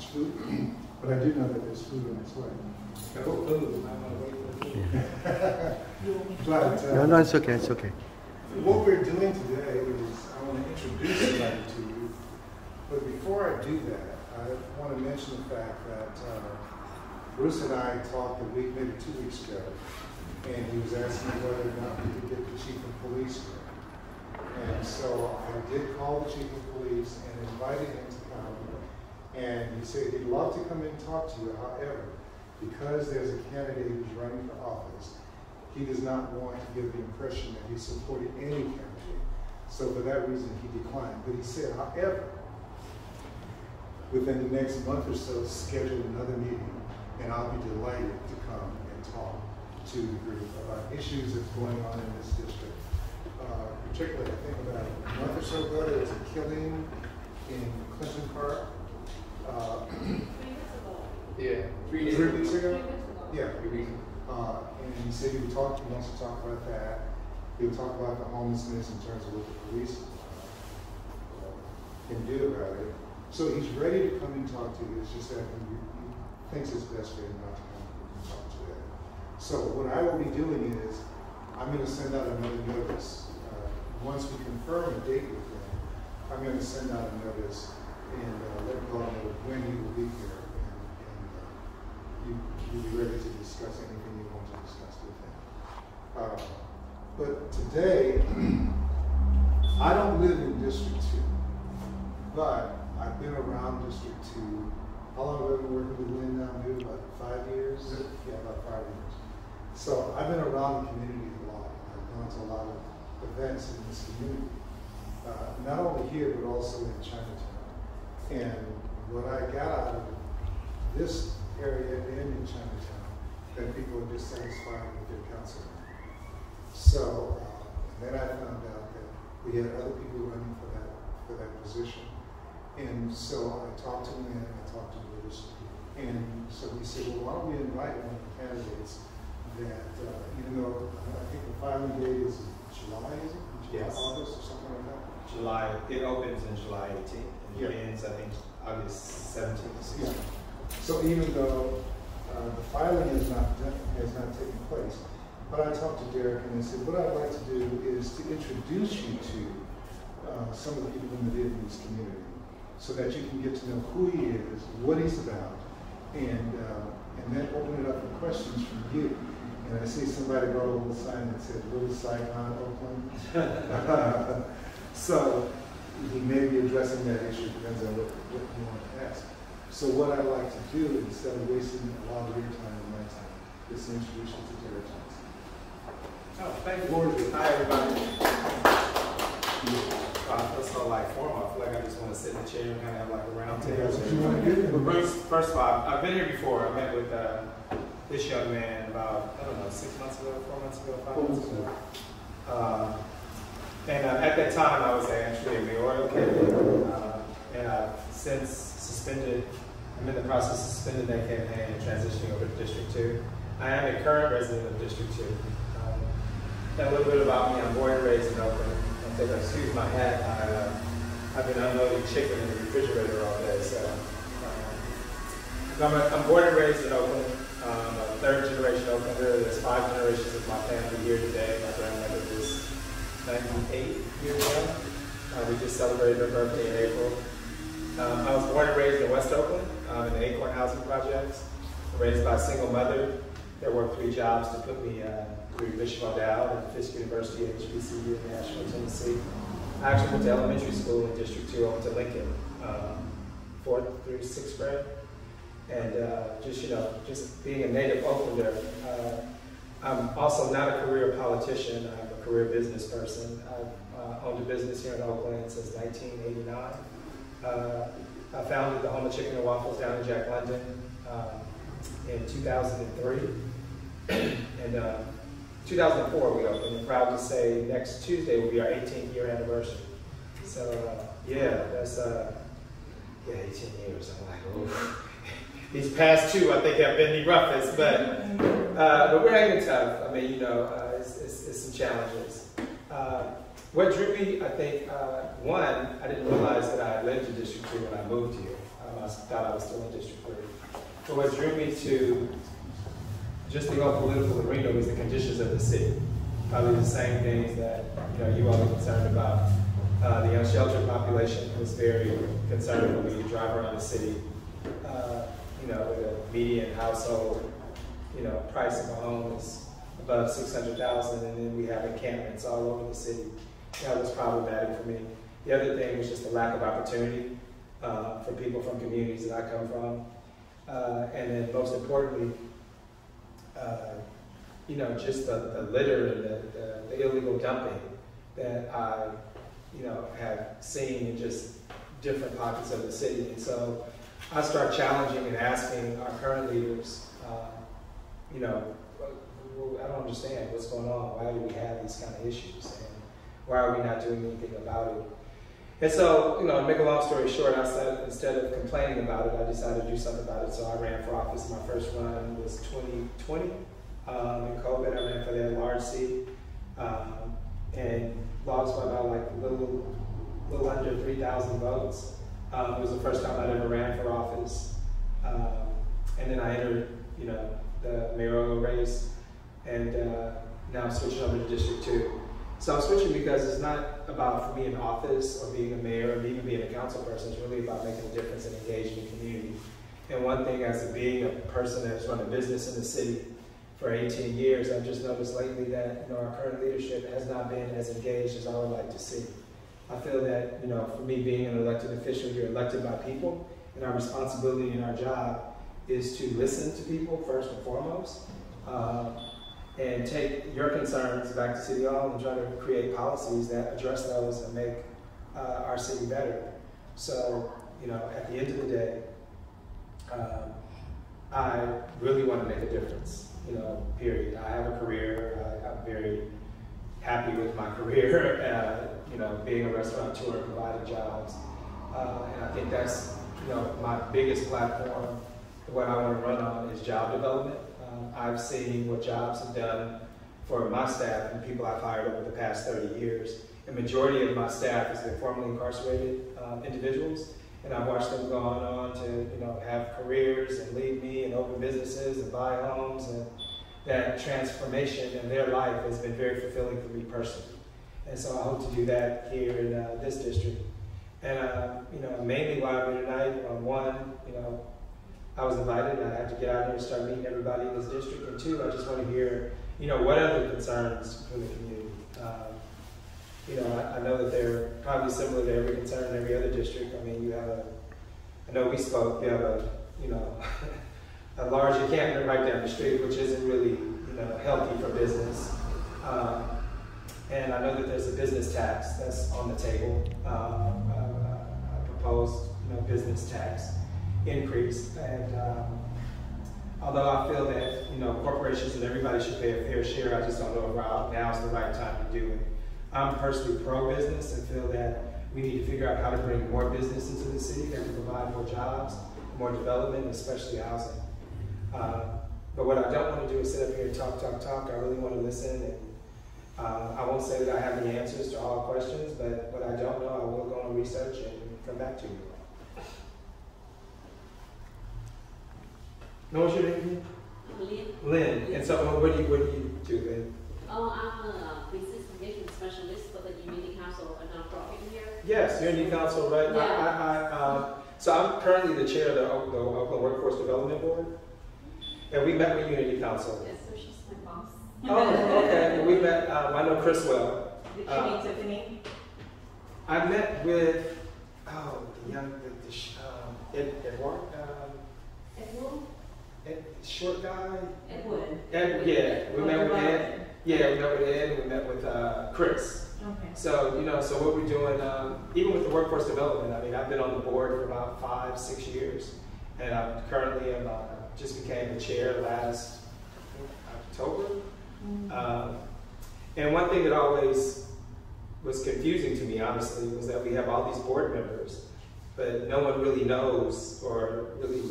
much food, but I do know that there's food on its way. Go food. I wanna wait for food. But, uh, No, no, it's okay, it's okay. What we're doing today is, I want to introduce somebody to you, but before I do that, I want to mention the fact that uh, Bruce and I talked a week, maybe two weeks ago, and he was asking me whether or not we could get the chief of police here. And so I did call the chief of police and invited him to come, and he said he'd love to come and talk to you, however, because there's a candidate who's running for office, he does not want to give the impression that he supported any candidate. So for that reason, he declined. But he said, however, within the next month or so, schedule another meeting, and I'll be delighted to come and talk to the group about issues that's going on in this district. Uh, particularly, I think about a month or so ago, there was a killing in Clinton Park. Uh, Yeah, three days. Three weeks ago? Yeah, Three weeks. Uh, and he said he would talk, he wants to talk about that. He would talk about the homelessness in terms of what the police uh, can do about it. So he's ready to come and talk to you, it's just that he, he thinks it's best for him not to come and talk today. So what I will be doing is, I'm gonna send out another notice. Uh, Once we confirm a date with him, I'm gonna send out a notice and uh, let him know when he will be here. And, and uh, you, you'll be ready to discuss anything you want to discuss with him. Uh, But today, I don't live in District Two, but I've been around District Two. How long have I been working with Lynn now, maybe about five years? Yeah, about five years. So I've been around the community a lot. I've gone to a lot of events in this community. Uh, not only here, but also in Chinatown. And what I got out of this area and in Chinatown, that people are dissatisfied with their council. So, uh, then I found out that we had other people running for that, for that position. And so I talked to him and I talked to Bruce. And so we said, well, why don't we invite one of the candidates that, uh, even though I think the filing date is July, is it? July, Yes. August or something like that? July, it opens in July eighteenth and Yeah. ends, I think, August seventeenth. Yeah. So even though uh, the filing has not, done- has not taken place, but I talked to Derreck and I said, what I'd like to do is to introduce you to uh, some of the people in the Vietnamese community so that you can get to know who he is, what he's about, and, uh, and then open it up for questions from you. And I see somebody brought a little sign that said, Little Saigon, Oakland. So he may be addressing that issue, depends on what, what you want to ask. So what I'd like to do, instead of wasting a lot of your time and my time, is to introduce you to Derreck Johnson. Oh, thank you. yours. Hi, everybody. Uh, I feel so like formal. I feel like I just want to sit in the chair and kind of have like a round table. That's what you want to do? But Bruce, first of all, I've been here before. I met with uh, this young man about, I don't know, six months ago, four months ago, five months ago. Uh, and uh, at that time, I was actually a mayoral candidate. Uh, and I've since suspended, I'm in the process of suspending that campaign and transitioning over to District 2. I am a current resident of District 2. Um, a little bit about me, I'm born and raised in Oakland. I think, excuse my hat, I, uh, I've been unloading chicken in the refrigerator all day, so. um, I'm, a, I'm born and raised in Oakland. Um, a third generation Oaklander. There's five generations of my family here today. My grandmother 98 years young. Uh, we just celebrated her birthday in April. Um, I was born and raised in West Oakland um, in the Acorn Housing Projects. Raised by a single mother that worked three jobs to put me uh, through Bishop O'Dowd and Fisk University at HBCU in Nashville, Tennessee. I actually went to elementary school in District 2 over to Lincoln, um, fourth through sixth grade. And uh, just, you know, just being a native Oaklander, uh, I'm also not a career politician. I'm career business person. I've uh, owned a business here in Oakland since 1989. Uh, I founded the Home of Chicken and Waffles down in Jack London um, in 2003. and uh, 2004 we opened. Proud to say next Tuesday will be our 18th year anniversary. So uh, yeah, that's uh, yeah, 18 years. I'm like, oof. These past two, I think, have been the roughest, but uh, but we're hanging tough. I mean, you know, it's, it's, it's some challenges. Uh, what drew me, I think, uh, one, I didn't realize that I lived in District 2 when I moved here. Um, I thought I was still in District Three. But what drew me to just the whole political arena was the conditions of the city. Probably the same things that, you know, you all are concerned about. Uh, the unsheltered population was very concerned when we drive around the city. Uh, you know, with a median household, you know, price of a home is above six hundred thousand, and then we have encampments all over the city. That was problematic for me. The other thing was just the lack of opportunity uh, for people from communities that I come from. Uh, and then most importantly, uh, you know, just the, the litter and the, the, the illegal dumping that I, you know, have seen in just different pockets of the city. And so I start challenging and asking our current leaders, uh, you know, well, I don't understand what's going on. Why do we have these kind of issues? And why are we not doing anything about it? And so, you know, to make a long story short, I said instead of complaining about it, I decided to do something about it. So I ran for office. My first run was 2020 um, in COVID. I ran for that large seat um, and lost by about like a little, little under 3,000 votes. Um, it was the first time I'd ever ran for office. Um, and then I entered, you know, the mayoral race and uh, now I'm switching over to District 2. So I'm switching because it's not about for me in office or being a mayor or even being a council person. It's really about making a difference and engaging the community. And one thing as being a person that's run a business in the city for 18 years, I've just noticed lately that you know our current leadership has not been as engaged as I would like to see. I feel that you know for me being an elected official, you're elected by people, and our responsibility in our job is to listen to people first and foremost. Uh, and take your concerns back to City Hall and try to create policies that address those and make uh, our city better. So, you know, at the end of the day, um, I really want to make a difference, you know, period. I have a career. I, am very happy with my career, uh, you know, being a restaurateur, providing jobs. Uh, and I think that's, you know, my biggest platform. What I want to run on is job development I've seen what jobs have done for my staff and people I've hired over the past 30 years. The majority of my staff has been formerly incarcerated um, individuals, and I've watched them go on, to you know have careers and lead me and open businesses and buy homes, and that transformation in their life has been very fulfilling for me personally. And so I hope to do that here in uh, this district. And uh, you know, mainly why I'm here tonight, uh, one, you know, I was invited and I had to get out here and start meeting everybody in this district. And two, I just want to hear, you know, what the concerns from the community? Um, you know, I, I, know that they're probably similar to every concern in every other district. I mean, you have a, I know we spoke, you have a, you know, a large encampment right down the street, which isn't really, you know, healthy for business. Um, and I know that there's a business tax that's on the table, um, a, a proposed, you know, business tax increase. And um, although I feel that you know corporations and everybody should pay a fair share, I just don't know if now is the right time to do it. I'm personally pro-business and feel that we need to figure out how to bring more business into the city that will provide more jobs, more development, especially housing. Uh, but what I don't want to do is sit up here and talk, talk, talk. I really want to listen. And uh, I won't say that I have the answers to all questions, but what I don't know, I will go and research and come back to you. Know what your name Lynn. Lynn. And so, uh, what do you what do you do, Lynn? Oh, I'm a business engagement specialist for the Unity Council, a nonprofit here. Yes, Unity Council, right? Yeah. I, I, I, um, so I'm currently the chair of the, the Oakland Workforce Development Board, and we met with Unity Council. Yes, so she's my boss. Oh, okay. We met. Um, I know Chris well. Did you Uh, meet Tiffany? I met with oh the young the, the um, Ed, Edward, um, Edward? Short guy. Edward. Ed, yeah, we met with Ed. Yeah, we met with Ed. and We met with uh, Chris. Okay. So, you know, so what we're doing, um, even with the workforce development, I mean, I've been on the board for about five, six years, and I'm currently am, uh, just became the chair last October. Mm-hmm. Um, and one thing that always was confusing to me, honestly, was that we have all these board members, but no one really knows or really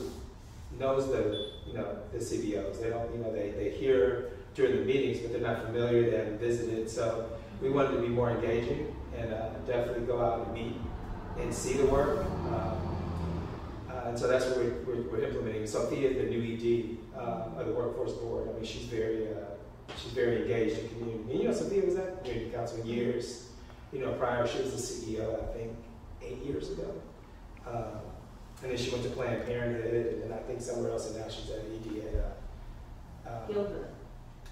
knows the, you know, the CBOs. They don't, you know, they, they hear during the meetings, but they're not familiar, they haven't visited. So we wanted to be more engaging and uh, definitely go out and meet and see the work. Um, uh, and so that's what we're, we're, we're implementing. Sophia, the new ED um, of the workforce board, I mean, she's very, uh, she's very engaged in community. And you know, Sophia was at community council years. You know, prior she was the CEO, I think, eight years ago. Um, and then she went to Planned Parenthood, and I think somewhere else, and now she's at ED at. Uh, uh, Gilbert.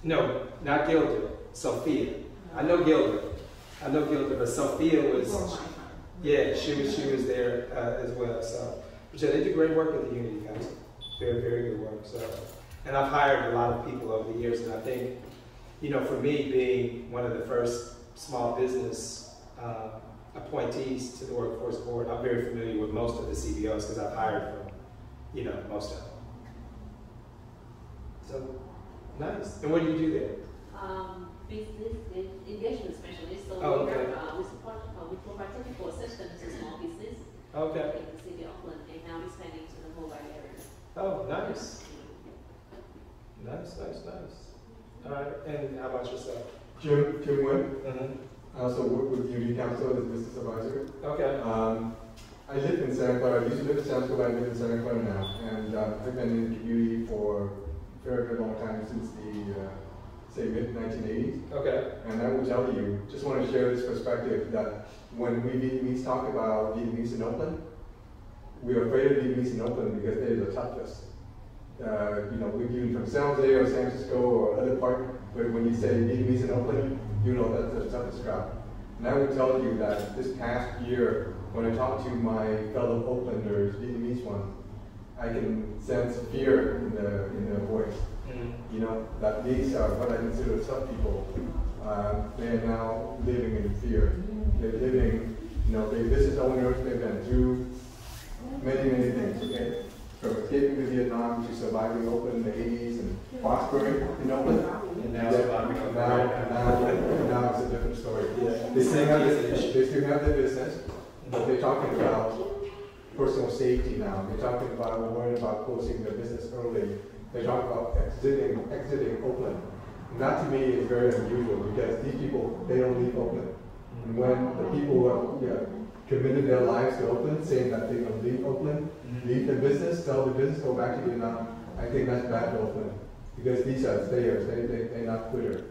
no, not Gilda, Sophia. I know Gilda. I know Gilda, but Sophia was. Yeah, she was she was there uh, as well. So, but yeah, they do great work at the Unity Council. Very very good work. So, and I've hired a lot of people over the years, and I think, you know, for me being one of the first small business um, appointees to the workforce board, I'm very familiar with most of the CBOs because I've hired from, you know, most of them. So, nice. And what do you do there? Um, business engagement specialist, so Oh, we okay. have, uh, we support, uh, we provide technical assistance to small business Okay. in the city of Oakland, and now we're expanding to the whole Bay area. Oh, nice. Nice, nice, nice. All right. And how about yourself? Jim, Jim Webb, Mm-hmm. I also work with Unity Council as a business advisor. Okay. Um, I live in Santa Clara, I used to live in Santa Clara, I live in Santa Clara now, and uh, I've been in the community for a very, very long time, since the, uh, say, mid nineteen eighties. Okay. And I will tell you, just want to share this perspective that when we Vietnamese talk about Vietnamese in Oakland, we are afraid of Vietnamese in Oakland because they're the toughest. Uh, you know, we're even from San Jose or San Francisco or other part, but when you say Vietnamese in Oakland, you know that's the toughest crowd. And I would tell you that this past year, when I talk to my fellow Oaklanders, Vietnamese ones, I can sense fear in the in their voice Mm. you know, that these are what I consider tough people. Uh, they are now living in fear. They're living, you know, they business owners, they've been through many, many things, okay? From escaping to Vietnam to surviving Oakland in the 80s and prospering in Oakland. And now it's now, now, now, it's a different story. Yeah. They still have, their- they still have their business, but they're talking about personal safety now. They're talking about, worried about closing their business early. They talk about exiting, exiting Oakland. And that to me is very unusual because these people, they don't leave Oakland. And when the people who have yeah, committed their lives to Oakland, saying that they're going to leave Oakland, mm-hmm. leave the business, sell the business, go back to Vietnam, I think that's bad for Oakland. Because these are stayers, they, they, they're not quitter.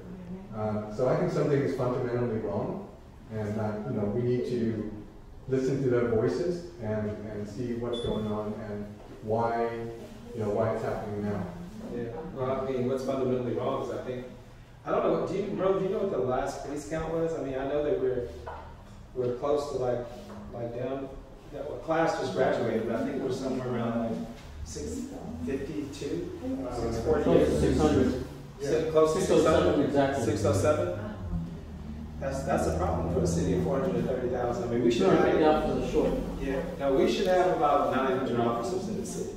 Uh, so I think something is fundamentally wrong. And, uh, you know, we need to listen to their voices and, and see what's going on and why, you know, why it's happening now. Yeah. Well, I mean, what's fundamentally wrong is I think I don't know. Do you, bro? Do you know what the last police count was? I mean, I know that we're we're close to like like down. That well, class just graduated, but I think we're somewhere around like six fifty two, six forty Close to eight. six hundred. Six- Close to Six oh seven, 607? exactly. 607? That's, that's a problem for a city of 430,000. I mean, we should Sure, right have, now for the short. yeah, no, we should have about 900 officers in the city.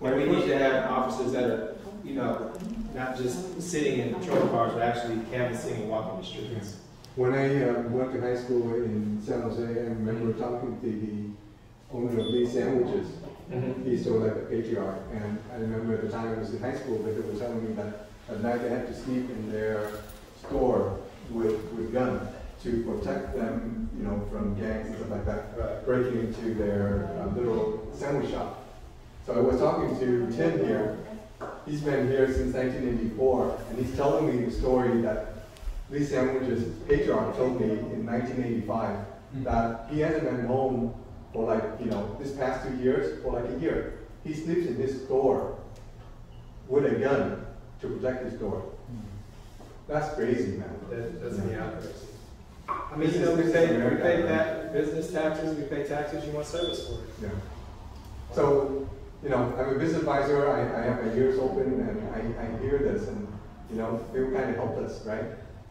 And we need to have officers that are, you know, not just sitting in patrol cars, but actually canvassing and walking the streets. When I uh, went to high school in San Jose, I remember talking to the owner of Lee Sandwiches. Mm-hmm. He's sort of like a patriarch, and I remember at the time I was in high school, they were telling me that at night they had to sleep in their store with, with guns to protect them, you know, from gangs and stuff like that, Right. breaking into their uh, little sandwich shop. So I was talking to Tim here. He's been here since 1984, and he's telling me the story that Lee Sandwich's patriarch told me in 1985 that he hasn't been home for like, you know, this past two years, for like a year. He sleeps in his door with a gun to protect his door. Hmm. That's crazy, man. That doesn't mean accuracy. I mean, you know, we pay, we pay that, business taxes, we pay taxes, you want service for it. Yeah. So, you know, I'm a business advisor, I, I have my ears open and I, I hear this and, you know, they kind of help us, right?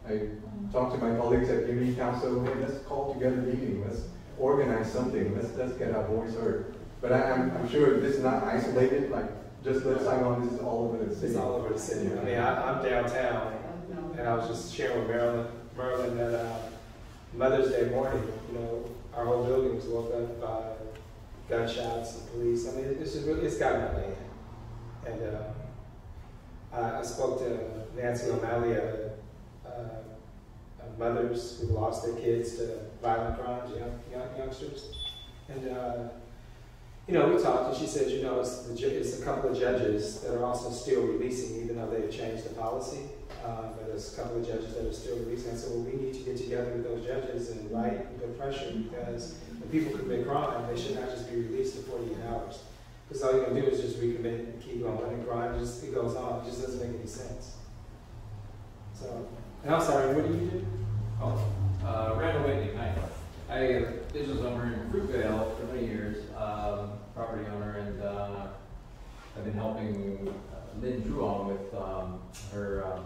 I mm-hmm. talk to my colleagues at Unity Council, hey, let's call together a meeting, let's organize something, let's, let's get our voice heard. But I, I'm, I'm sure this is not isolated, like, just Little Saigon, this is all over the city. It's all over the city. I mean, I, I'm downtown, and I was just sharing with Marilyn, Marilyn that uh, Mother's Day morning, you know, our whole building was woke up by gunshots and police. I mean, it's just really, it's gotten of hand. And uh, I, I spoke to Nancy O'Malley, mothers who lost their kids to violent crimes, young, young youngsters, and uh, you know, we talked, and she said, you know, it's, the, it's a couple of judges that are also still releasing, even though they've changed the policy. Uh, but there's a couple of judges that are still releasing. So we need to get together with those judges and write put pressure because when people commit crime, they should not just be released in 48 hours. Because all you're gonna do is just recommit and keep going, and crime just it goes on. It just doesn't make any sense. So, and I'm sorry, what do you do? Oh, uh, Randall Whitney, hi. I am a business owner in Fruitvale for many years, um, property owner, and, uh, I've been helping uh, Lynn Truong with, um, her, um,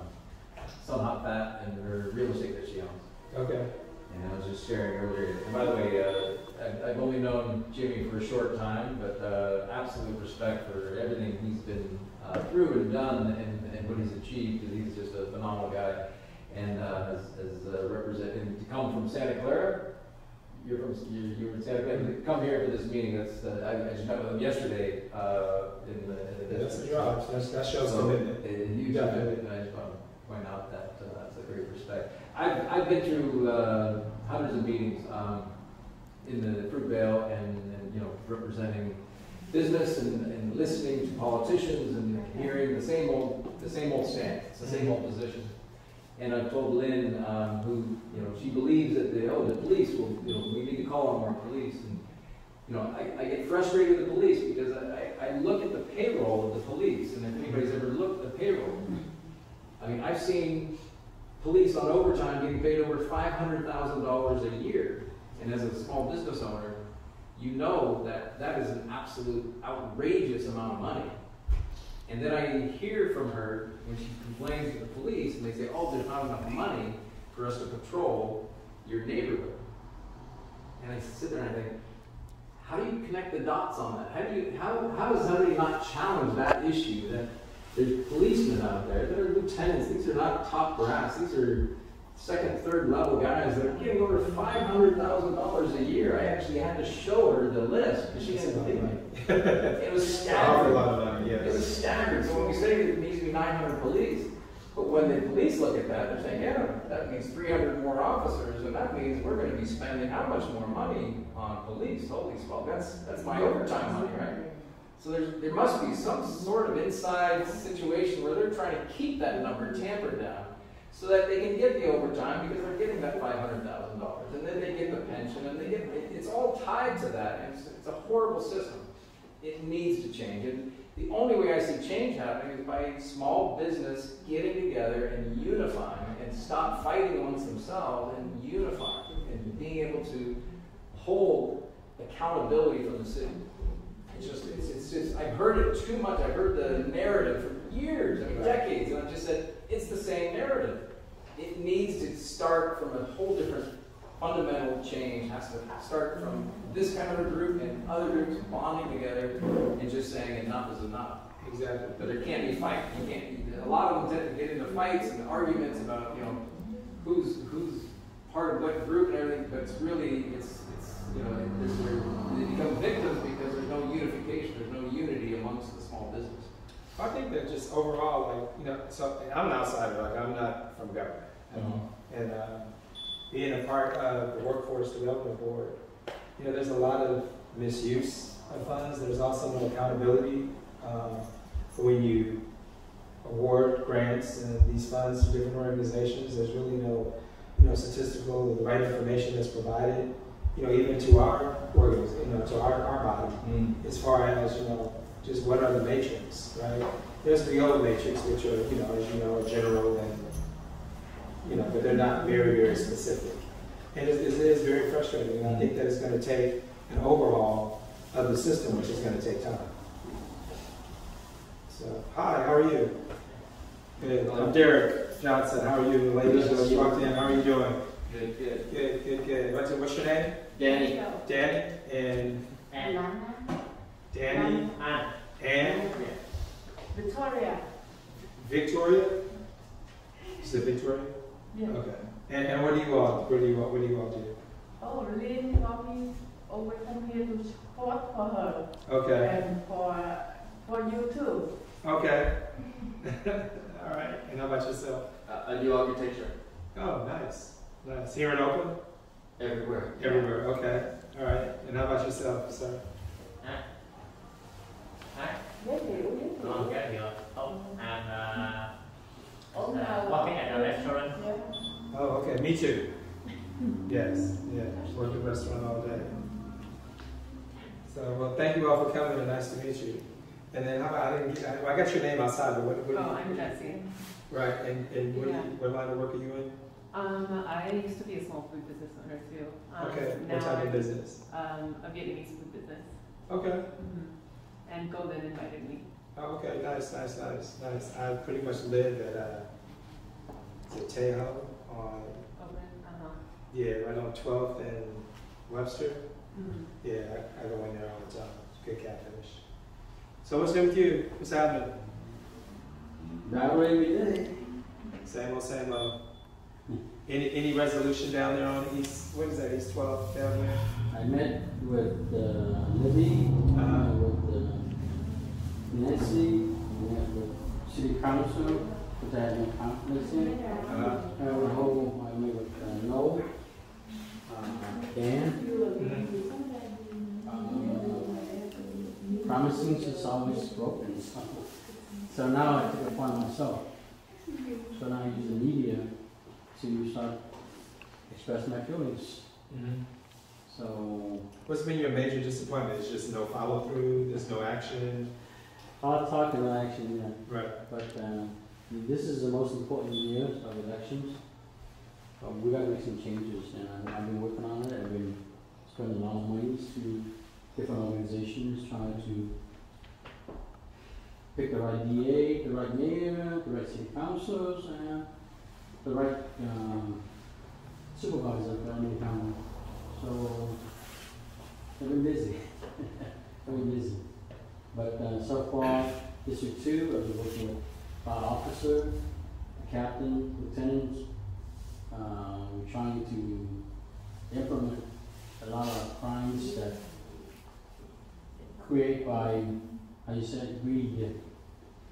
Sun Hop Fat and her real estate that she owns. Okay. And I was just sharing earlier, and by the way, uh, I've, I've only known Jimmy for a short time, but, uh, absolute respect for everything he's been, uh, through and done and, and what he's achieved, because he's just a phenomenal guy. And, uh, as, as, uh, representing, to come from Santa Clara, you're from, you, you were in Santa Clara, to come here for this meeting, that's, uh, I, I just met with him yesterday, uh, in the, in the That's a job. That's, that shows So, commitment. a huge Yeah. commitment, and I just want to point out that, uh, that's a great respect. I've, I've been through, uh, hundreds of meetings, um, in the Fruitvale and, and, you know, representing business and, and listening to politicians and hearing the same old, the same old stand, it's the same old position. And I've told Lynn, um, who, you know, she believes that the, oh, the police will, you know, we need to call on more police. And, you know, I, I get frustrated with the police because I, I look at the payroll of the police, and if anybody's ever looked at the payroll, I mean, I've seen police on overtime getting paid over five hundred thousand dollars a year. And as a small business owner, you know that that is an absolute outrageous amount of money. And then I hear from her when she complains to the police, and they say, oh, there's not enough money for us to patrol your neighborhood. And I sit there and I think, how do you connect the dots on that? How do you, how, how does somebody not challenge that issue that there's policemen out there, that are lieutenants, these are not top brass, these are second, third level guys that are getting over five hundred thousand dollars a year. I actually had to show her the list, because she said, "Believe me." It was staggering. money, It was staggering. So when we say it needs to be nine hundred police, but when the police look at that, they're saying, yeah, that means three hundred more officers, and that means we're gonna be spending how much more money on police? Holy smoke, that's, that's my overtime money, right? So there's, there must be some sort of inside situation where they're trying to keep that number tampered down so that they can get the overtime because they're getting that five hundred thousand dollars, and then they get the pension, and they get, it, it's all tied to that, and it's, it's a horrible system. It needs to change, and the only way I see change happening is by small business getting together and unifying, and stop fighting amongst themselves and unifying, and being able to hold accountability from the city. It's just, it's, it's just, I've heard it too much, I've heard the narrative for years, I mean, decades, and I've just said, it's the same narrative. It needs to start from a whole different fundamental change, It has to start from this kind of a group and other groups bonding together and just saying enough is enough. Exactly. But there can't be fight, you can't, a lot of them tend to get into fights and arguments about, you know, who's, who's part of what group and everything, but it's really, it's, it's, you know, they become victims because there's no unification, there's no unity amongst the small business. I think that just overall, like, you know, so I'm an outsider, like, I'm not from government. And uh, being a part of the Workforce Development Board, you know, there's a lot of misuse of funds. There's also no accountability um, when you award grants and these funds to different organizations. There's really no, you know, statistical, the right information that's provided, you know, even to our organs, you know, to our, our body as far as, you know, just what are the matrix, right? There's the old matrix, which are, you know, as you know, general and, you know, but they're not very, very specific. And it, it is very frustrating, and I think that it's gonna take an overhaul of the system, which is gonna take time. So, hi, how are you? Good, I'm Derreck Johnson, how are you? The ladies just walked in, how are you doing? Good, good. Good, good, good. What's, what's your name? Danny? Danny? And Alana. Danny? Ann. And Victoria. Victoria? Is it Victoria? Yeah. Okay. And, and what do you all, what do you all, what do you all do? Oh, Lynn got me over come here to support for her Okay, and for for you too. okay. All right, and how about yourself? Uh, I do architecture Oh, nice, nice. Here in Oakland? everywhere. Everywhere, okay. All right, and how about yourself, sir? along get here. Oh, and uh, Oh, working at a restaurant. Yeah. Oh, okay, me too. Yes, yeah, work at a restaurant all day. So, well, thank you all for coming and nice to meet you. And then how about, I didn't get, I I got your name outside, but what, what? Oh, I'm Jessie. Right, and, and what, do you- Yeah. what line of work are you in? Um, I used to be a small food business owner too. Um, Okay, now what type I'm, of business? Um, a Vietnamese food business. Okay, Mm-hmm. And Golden invited me. Oh, okay, nice, nice, nice, nice. I pretty much live at, uh, is it Tejo on, Open, uh-huh. yeah, right on Twelfth and Webster. Mm-hmm. Yeah, I, I go in there all the time. It's good catfish. So what's new with you? What's happening? That way we did it. Same old, same old. Any any resolution down there on East? What is that? East 12 down there? I met with uh, Libby, Uh-huh. met with uh, Nancy, I met with city council, which I had no confidence in. Uh, I met with whole, I met with uh, Noel, uh, Dan, uh, promising is always broken. So, so now I took it upon myself. So now I use the media to start express my feelings. So What's been your major disappointment? It's just no follow through. There's no action. I'll talk and no action, yeah. Right. But uh, this is the most important year of elections. Uh, we gotta make some changes, and I've, I've been working on it. I've been spending a lot of money to different organizations trying to pick the right DA, the right mayor, the right city councils, and the right um, supervisor for any county. So I've been busy. I've been busy. But uh, so far, District Two, I've been working with our officer, captain, lieutenants. Uh, we're trying to implement a lot of crimes that create by, how you said, greed.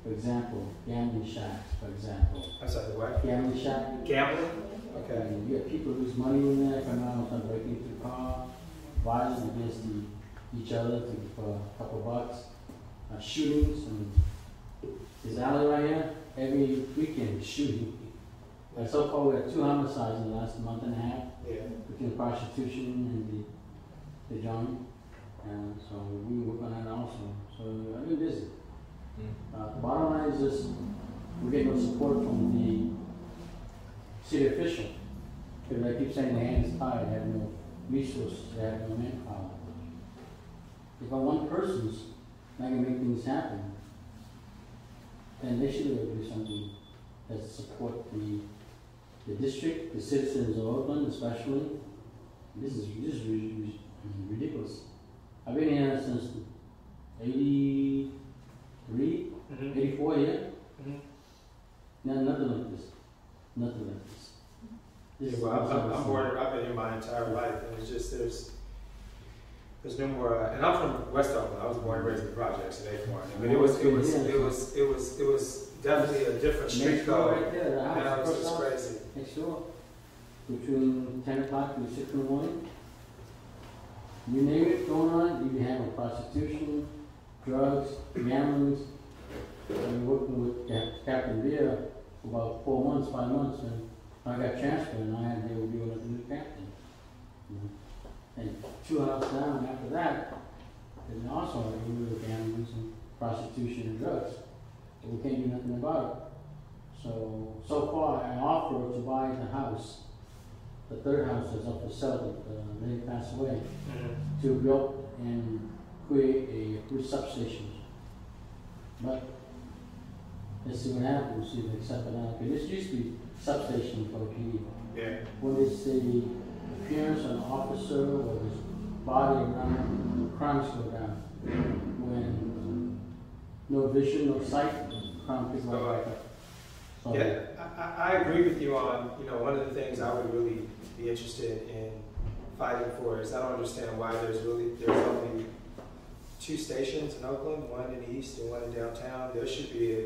For example, gambling shacks, for example. I'm sorry. The what? Gambling shack, Gambling. Okay. and you have people lose money in there, come out, start breaking into the car, violence against the, each other to, for a couple bucks, uh, shootings, and this alley right here, every weekend shooting. And so far, we had two homicides in the last month and a half Yeah. between prostitution and the, the joint. And so we work on that also. So I've been busy. Uh, the bottom line is this, we get no support from the city official. Because I keep saying the hands tied, they have no resources, they have no manpower. If I one person's not gonna make things happen, then they should be able to do something that support the, the district, the citizens of Oakland especially. This is, this is ri- ri- I mean, ridiculous. I've been here since eighty-three, Mm-hmm. 84 yeah? Mhm. No, nothing like this. Nothing like this. Yeah, This is well, I'm, I'm, I'm awesome. born. I've been here my entire life, and it's just there's there's no more. Uh, and I'm from West Oakland. I was born and raised in the projects in Acorn. But it was it was it was it was it was definitely a different street code. right there, the And I was just crazy. next door. Between 10 o'clock and 6 in the morning. You name it going on, you have prostitution, drugs, gambling. I've been working with Captain Beer for about four months, five months, and I got transferred, and I had, they were doing a new captain. you know. And two houses down after that, and also we were gambling and prostitution and drugs. But we can't do nothing about it. So, so far, I offer to buy the house, the third house is up for sale, that, uh, they passed away, to build and create a new substation. But, let's see what happens, see if they accept it out, because this used to be substation for the PD. Yeah. When it's the appearance an officer or his body around, crimes go down. When no vision, no sight, crime picks right back up. So- Yeah, I, I, I agree with you on, you know, one of the things I would really be interested in fighting for is I don't understand why there's really, there's only two stations in Oakland, one in the east and one in downtown. There should be a,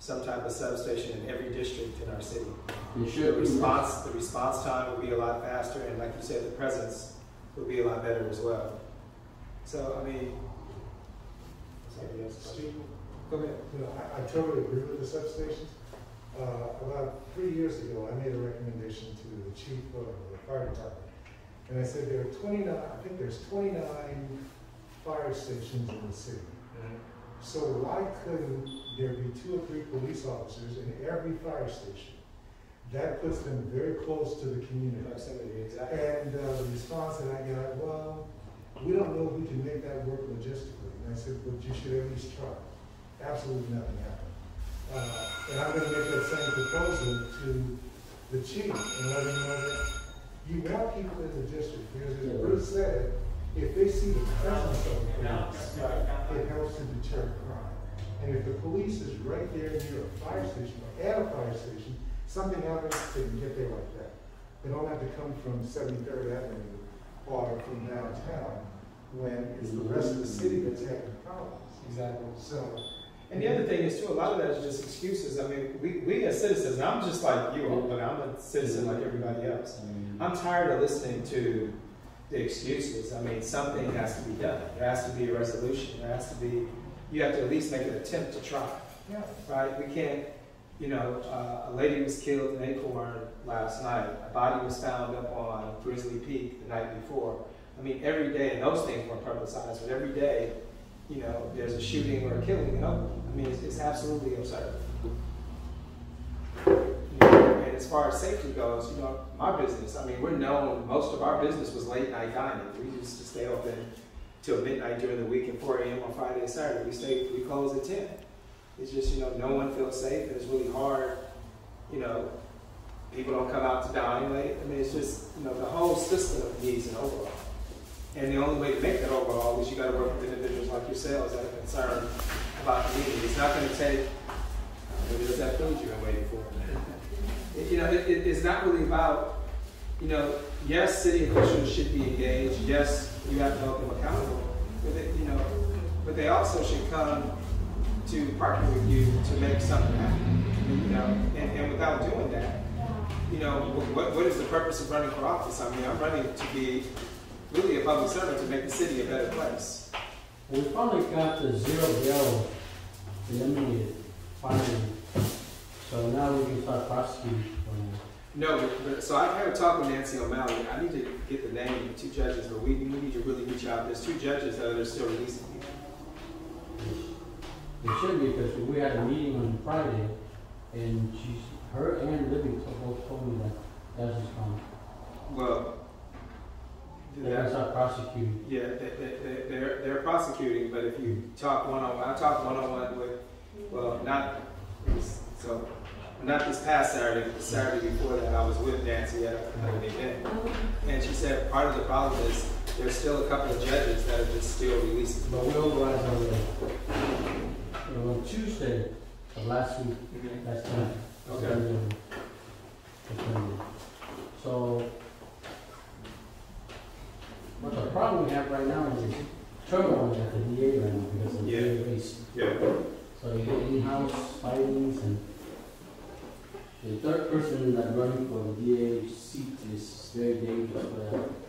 some type of substation in every district in our city. They The should be. response, the response time will be a lot faster, and like you said, the presence will be a lot better as well. So, I mean, somebody else? Go ahead. You know, I, I totally agree with the substations. Uh, about three years ago, I made a recommendation to the chief of the fire department. And I said there are twenty-nine, I think there's twenty-nine fire stations in the city. So why couldn't there be two or three police officers in every fire station? That puts them very close to the community. Proximity, exactly. And uh, the response that I got, well, we don't know if we can make that work logistically. And I said, but you should at least try. Absolutely nothing happened. Uh, and I'm gonna make that same proposal to the chief and let him know that you want people in the district, because as Bruce said, if they see the presence of the police, it helps to deter crime. And if the police is right there near a fire station or at a fire station, something happens, they can get there like that. They don't have to come from Seventy-third Avenue or from downtown when it's the rest of the city that's having problems. Exactly. So, And the other thing is too, a lot of that is just excuses. I mean, we, we as citizens, and I'm just like you, but I'm a citizen like everybody else. Mm-hmm. I'm tired of listening to the excuses. I mean, something has to be done. There has to be a resolution. There has to be, you have to at least make an attempt to try, yeah, right? We can't, you know, uh, a lady was killed in Acorn last night. A body was found up on Grizzly Peak the night before. I mean, every day, and those things weren't publicized, but every day, you know, there's a shooting or a killing in Oakland. I mean, it's, it's absolutely absurd. You know, and as far as safety goes, you know, my business, I mean, we're known, most of our business was late night dining. We used to stay open till midnight during the week and 4 a.m. on Friday and Saturday. We stay, we close at 10. It's just, you know, no one feels safe and it's really hard, you know, people don't come out to dine late. I mean, it's just, you know, the whole system needs an overhaul. And the only way to make that overhaul is you gotta work with individuals like yourselves that are concerned about the community. It's not gonna take, uh, maybe there's that food you've been waiting for. You know, it, it, it's not really about, you know, yes, city officials should be engaged, yes, you have to hold them accountable, but they, you know, but they also should come to partner with you to make something happen. You know, and, and without doing that, you know, what, what is the purpose of running for office? I mean, I'm running to be really a public servant to make the city a better place. We finally got the zero bill eliminated, finally. So now we can start prosecuting. No, but- so I've had a talk with Nancy O'Malley. I need to get the name of the two judges, but we, we need to really reach out. There's two judges that are still releasing people. It should be, because we had a meeting on Friday, and she's, her and Libby both told me that that's just. Well, that, start prosecuting. yeah, they, they, they- they're, they're prosecuting, but if you talk one-on-one, I talked one-on-one with, well, not, so, not this past Saturday, but the Saturday before that, I was with Nancy at an event. And she said part of the problem is there's still a couple of judges that are just still releasing. But we'll go out. You on Tuesday of last week, mm-hmm. that's time. Okay. So, but the problem we have right now is turmoil at the DA right now because of the Yeah. DA race. Yeah. So you get in-house fightings and the third person that running for the DA seat is very dangerous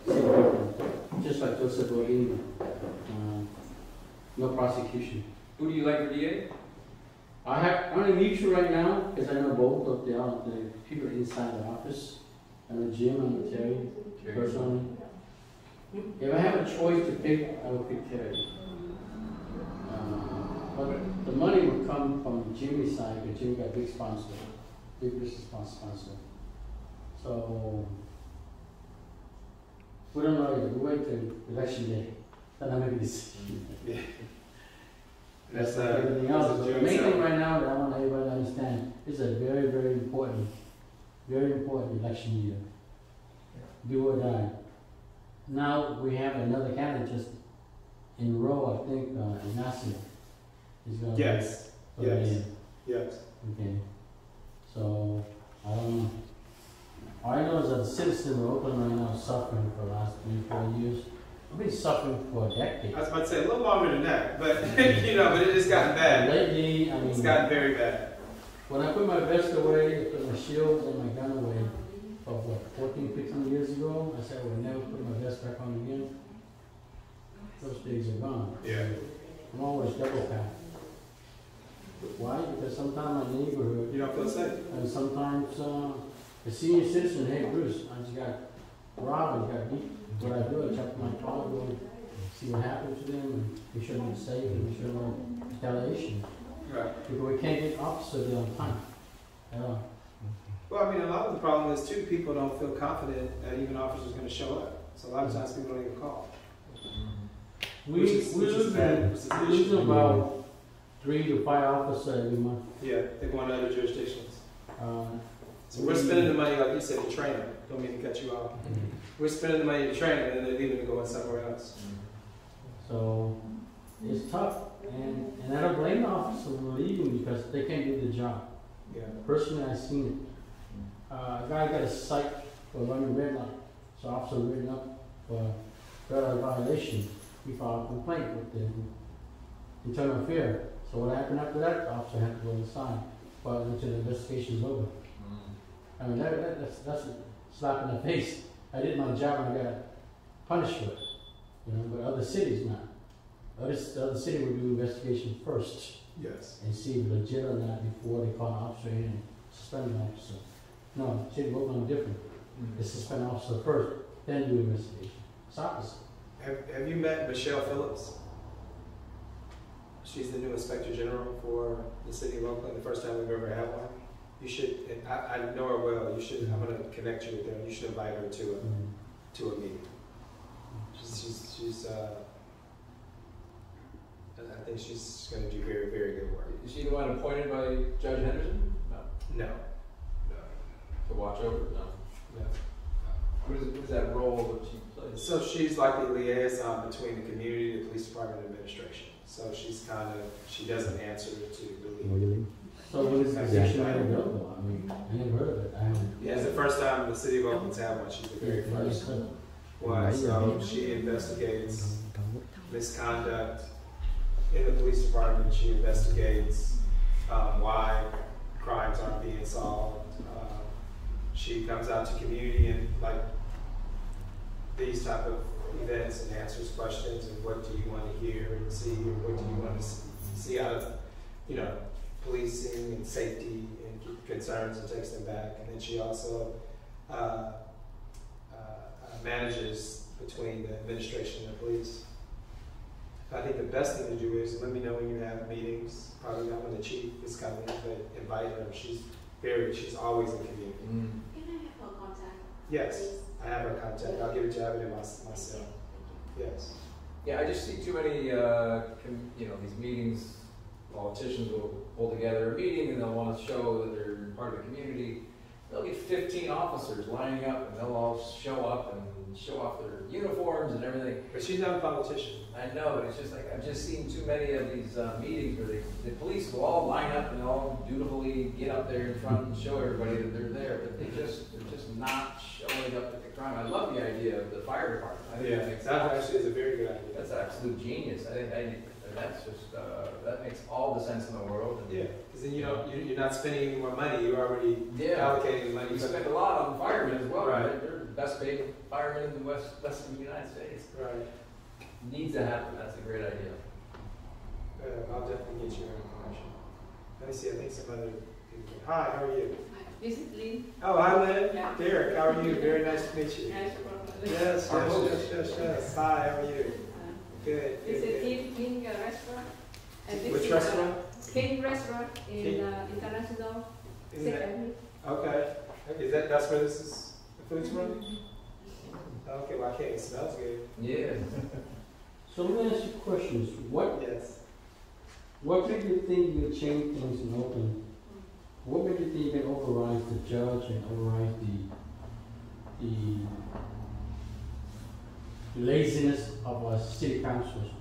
for city. Just like Chesa Boudin, uh, no prosecution. Who do you like for DA? I have, I'm gonna meet you right now, because I know both of the, uh, the people inside the office. I know Jim and the Terry personally. If I have a choice to pick, I would pick Terry. Uh, But the money would come from Jimmy's side, because Jimmy got a big sponsor, big business spon- sponsor. So, we don't know yet, we wait till election day, then I make a decision. That's, uh, everything else. a The June main thing right now that I want everybody to understand, is a very, very important, very important election year. Do or die. Now, we have another candidate just in row, I think, uh, Ignacio is Yes, yes. yes. Okay, so, I don't know. All I know is that the citizens of Oakland right now suffering for the last three, four years. I've been suffering for a decade. I was about to say a little longer than that, but you know, but it just gotten bad. Lately, I mean. It's gotten very bad. When I put my vest away, put my shield and my gun away, of what, 14, 15 years ago, I said I would never put my vest back on again. Those days are gone. Yeah. I'm always double packed. Why? Because sometimes my neighborhood, You don't feel safe. and sometimes, uh, a senior citizen, hey Bruce, I just got robbed, I got beat. What I do, I check my car, go and see what happened to them, and be sure they're safe, and be sure no retaliation. Right. Because we can't get officers on time. all. Well, I mean, a lot of the problem is too, people don't feel confident that even officers are gonna show up. So a lot of times people don't even call. We, Which is- we is bad. Which is an we issue. about three to five officers every month. Yeah, they go to other jurisdictions. Uh, So we're spending the money, like you said, to train them. Don't mean to cut you off. We're spending the money to train them and then they're leaving to go somewhere else. So it's tough, and, and I don't blame the officer for leaving because they can't do the job. Yeah. Personally, I've seen it. Uh, a guy got a cite for running red light, so officer written up for red light violation. He filed a complaint with the internal affair. So what happened after that? The officer had to go inside, but until the investigation's over. Hmm. I mean, that, that, that's, that's a slap in the face. I did my job and I got punished for it. You know, but other cities not. Other, the other city would do investigation first Yes. and see if legit or not before they call an officer in and suspend an officer. No, city of Oakland different. Hmm. They suspend an officer first, then do investigation. It's opposite. Have, have you met Michelle Phillips? She's the new inspector general for the city of Oakland, the first time we've ever had one. You should, I, I know her well, you should, I'm gonna connect you with her, you should invite her to a, to a meeting. She's, she's, she's, uh, I I think she's gonna do very, very good work. Is she the one appointed by Judge Henderson? No. No, no, To watch over? No. no. What is, what is that role that she plays? So she's like the liaison between the community, the police department, and administration. So she's kind of, she doesn't answer to the lead. So when is the position made available? I mean, I never heard of it. I haven't. Yeah, it's the first time the city of Oakland's had one. She's the very first one. So she investigates misconduct in the police department. She investigates um, why crimes aren't being solved. Um, she comes out to community and like these type of events and answers questions and what do you want to hear and see or what do you want to see out of you know policing and safety and concerns and takes them back. And then she also uh, uh, uh, manages between the administration and the police. I think the best thing to do is let me know when you have meetings. Probably not when the chief is coming, but invite her. She's very, she's always in community. Mm. Can I have her contact? Yes. I have her contact. I'll give it to you. I have it in myself. Yes. Yeah, I just see too many, uh, you know, these meetings, politicians will pull together a meeting and they'll want to show that they're part of the community. They'll get fifteen officers lining up and they'll all show up and show off their uniforms and everything. But she's not a politician. I know, but it's just like, I've just seen too many of these, uh, meetings where they, the police will all line up and all dutifully get up there in front and show everybody that they're there, but they just not showing up at the crime. I love the idea of the fire department. I think Yeah, that makes that actually is a very good idea. that's absolute genius. I think, I, that's just, uh, that makes all the sense in the world. And Yeah, because then you don't, you- you're not spending any more money. You're already Yeah. allocating the money. We for- spend a lot on firemen as well, Right. right? They're the best paid firemen in the west, western United States. Right. Needs to happen. That's a great idea. Uh, I'll definitely get you your information. Let me see, I think some other people. Hi, how are you? This is Lynn. Oh, hi, Lynn. Yeah. Derreck, how are you? Very nice to meet you. Nice to work. Yes, yes, yes, yes, yes. Hi, how are you? Uh, Good. This good, is good. King, King uh, Restaurant. And this Which is, uh, restaurant? King Restaurant in King. uh, International Isn't Second. Okay. Is that, that's where this is, the food's from? Okay, well, I can't, it smells good. Yeah. So let me ask you questions. What, Yes. what made you think you would change things in Oakland? What made you think you can override the judge and override the, the laziness of our city councilors?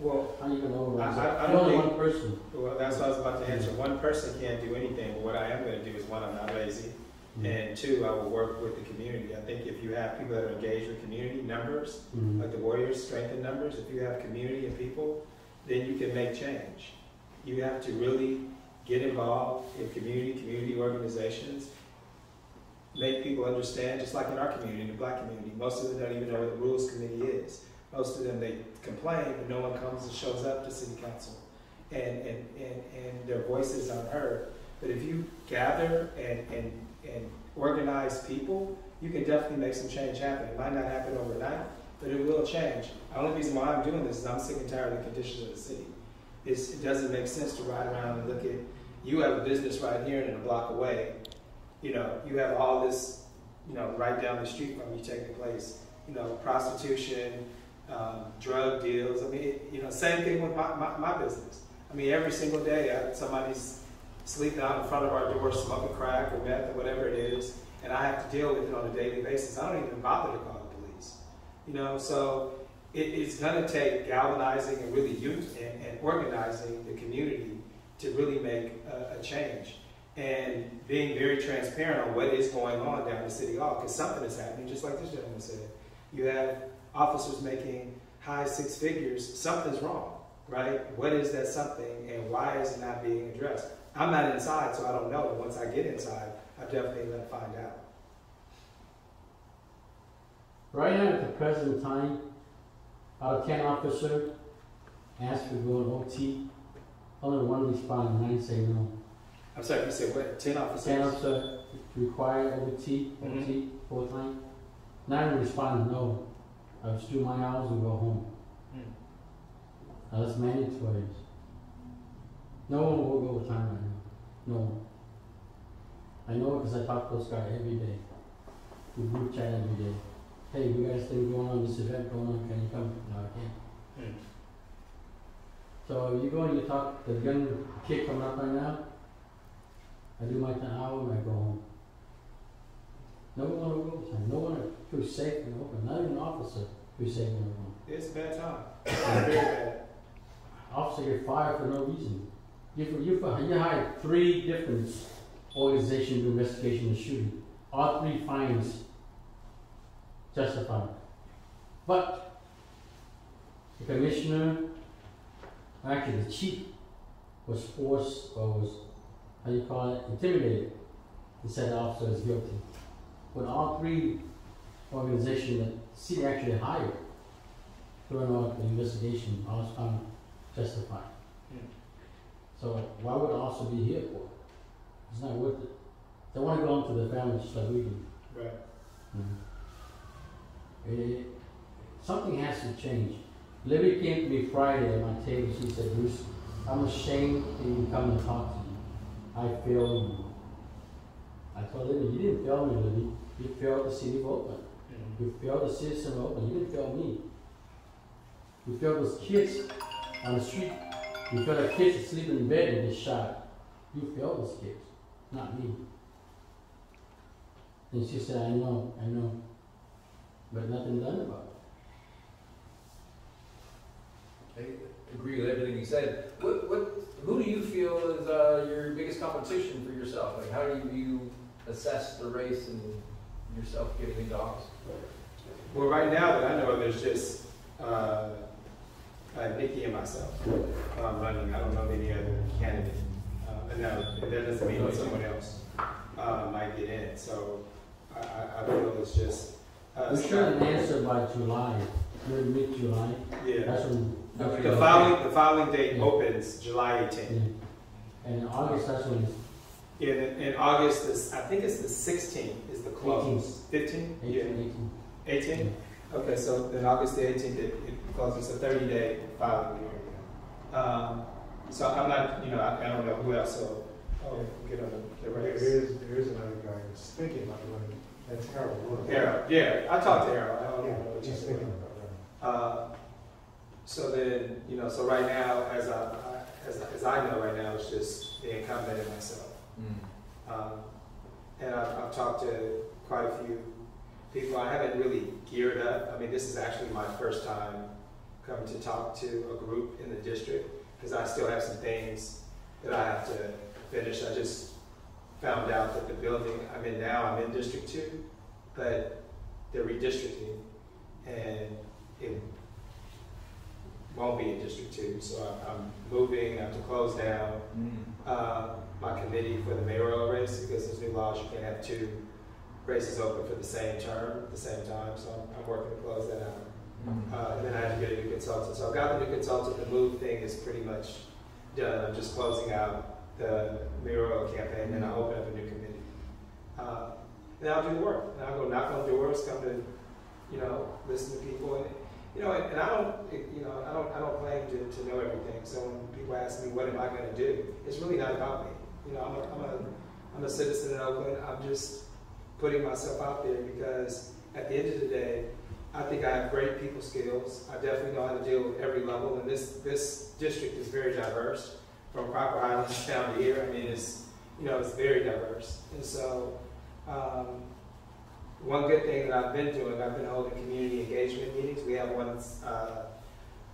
Well, How you override I- I- I don't Only think- one person. well, that's what I was about to answer. One person can't do anything, but what I am gonna do is, one, I'm not lazy. And two, I will work with the community. I think if you have people that are engaged with community numbers, Mhm. like the Warriors strengthen numbers, if you have community and people, then you can make change. You have to really get involved in community, community organizations, make people understand, just like in our community, in the black community, most of them don't even know what the rules committee is. Most of them, they complain, but no one comes and shows up to city council and, and, and, and their voices aren't heard. But if you gather and, and, and organize people, you can definitely make some change happen. It might not happen overnight, but it will change. The only reason why I'm doing this is I'm sick and tired of the conditions of the city. It's, it doesn't make sense to ride around and look at, you have a business right here and in a block away. You know, you have all this, you know, right down the street from you taking place. You know, prostitution, um, drug deals. I mean, you know, same thing with my, my, my business. I mean, every single day I, somebody's sleeping out in front of our door smoking crack or meth or whatever it is, and I have to deal with it on a daily basis. I don't even bother to call the police. You know, so it, it's going to take galvanizing and really youth and, and organizing the community to really make a, a change and being very transparent on what is going on down in City Hall because something is happening, just like this gentleman said. You have officers making high six figures, something's wrong, right? What is that something and why is it not being addressed? I'm not inside, so I don't know. But once I get inside, I'm definitely going to find out. Right now, at the present time, out of ten officers asked for going OT, only one responded, nine say no. I'm sorry, you said what? 10 officers? Ten officers require OT. OT, full time. Nine responded no. I was do my hours and go home. Hmm. Now that's mandatory. No one will go overtime right now. No one. I know because I talk to those guys every day. We group chat every day. Hey, we got this thing going on, this event going on, can you come? No, I can't. Hmm. So you go and you talk, the young kid coming up right now, I do my hour and I go home. No one overtime, no one feels safe and open, not even an officer feels safe and open. It's a bad time. It's very bad. Officer get fired for no reason. You, you, you hired three different organizations to investigation the shooting. All three fines justified. But the commissioner, actually the chief, was forced or was, how you call it, intimidated to said the officer is guilty. When all three organizations that city actually hired during all the investigation, all was found justified. Hmm. So why would the officer be here for? It's not worth it. They want to go home to their families just like we do. Right. Eh, something has to change. Libby came to me Friday at my table. She said, Bruce, I'm ashamed to even come and talk to you. I failed you. I told Libby, you didn't fail me, Libby. You failed the city of Oakland. Hmm. You failed the citizen of Oakland. You didn't fail me. You failed those kids on the street. You failed the kids that sleep in bed and get shot. You failed those kids, not me. And she said, I know, I know. But nothing done about it. I agree with everything you said. What, what, who do you feel is uh, your biggest competition for yourself? Like, how do you assess the race and yourself getting into office? Well, right now that I know of, there's just uh, uh, Nikki and myself um, running. I don't know of any other candidate. Uh, and now, that doesn't mean that someone else uh, might get in. So I, I, I feel it's just. Uh, We should have an answer by July, mid, mid-July. Yeah. That's when. That's The filing, the following date Yeah. opens July 18th. Yeah. And in August, that's when it's In, in August, this, I think it's the 16th is the close. 15? Yeah. eighteen, eighteen. 18? Okay, so then August the 18th, it, it closes a 30 day filing period. Um, so I'm not, you know, I, I don't know who else will, will get on the, the There race. is, there is another guy who's thinking about running, that's Harold Harold, yeah, I talked to Harold. I don't Yeah, know what he's he's thinking about running. Uh, so then, you know, so right now, as I, as, as I know right now, it's just the incumbent and myself. Um, and I've, I've talked to quite a few people. I haven't really geared up. I mean, this is actually my first time coming to talk to a group in the district because I still have some things that I have to finish. I just found out that the building I'm in now, I'm in District 2, but they're redistricting and it won't be in District 2. So I'm, I'm moving, I have to close down uh, my committee for the mayoral race because there's new laws, you can't have two races open for the same term at the same time, so I'm, I'm working to close that out. Uh, and then I have to get a new consultant, so I've got the new consultant, the move thing is pretty much done. I'm just closing out the mayoral campaign, and then I'll open up a new committee. Uh, and I'll do the work. And I'll go knock on doors, come to, you know, listen to people, and you know, and, and I don't, you know, I don't, I don't claim to, to know everything. So when people ask me, what am I going to do? It's really not about me. You know, I'm a, I'm a, I'm a citizen in Oakland. I'm just putting myself out there because at the end of the day, I think I have great people skills. I definitely know how to deal with every level, and this this district is very diverse, from Crocker Highlands down to here. I mean, it's you know, it's very diverse, and so. Um, one good thing that I've been doing, I've been holding community engagement meetings. We have one. Uh,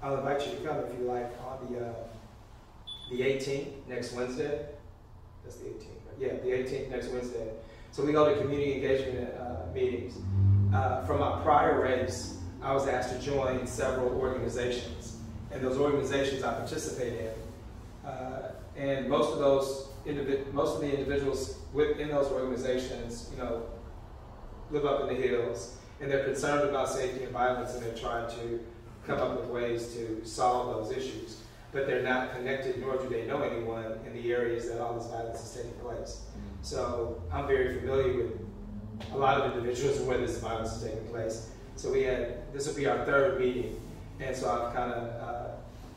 I'll invite you to come if you like on the uh, the 18th next Wednesday. That's the 18th. Right? Yeah, the 18th next Wednesday. So we hold a community engagement uh, meetings. Uh, from my prior race, I was asked to join several organizations, and those organizations I participate in. Uh, and most of those most of the individuals within those organizations, you know, live up in the hills, and they're concerned about safety and violence, and they're trying to come up with ways to solve those issues. But they're not connected, nor do they know anyone in the areas that all this violence is taking place. So I'm very familiar with a lot of individuals and where this violence is taking place. So we had this will be our third meeting, and so I've kind of uh,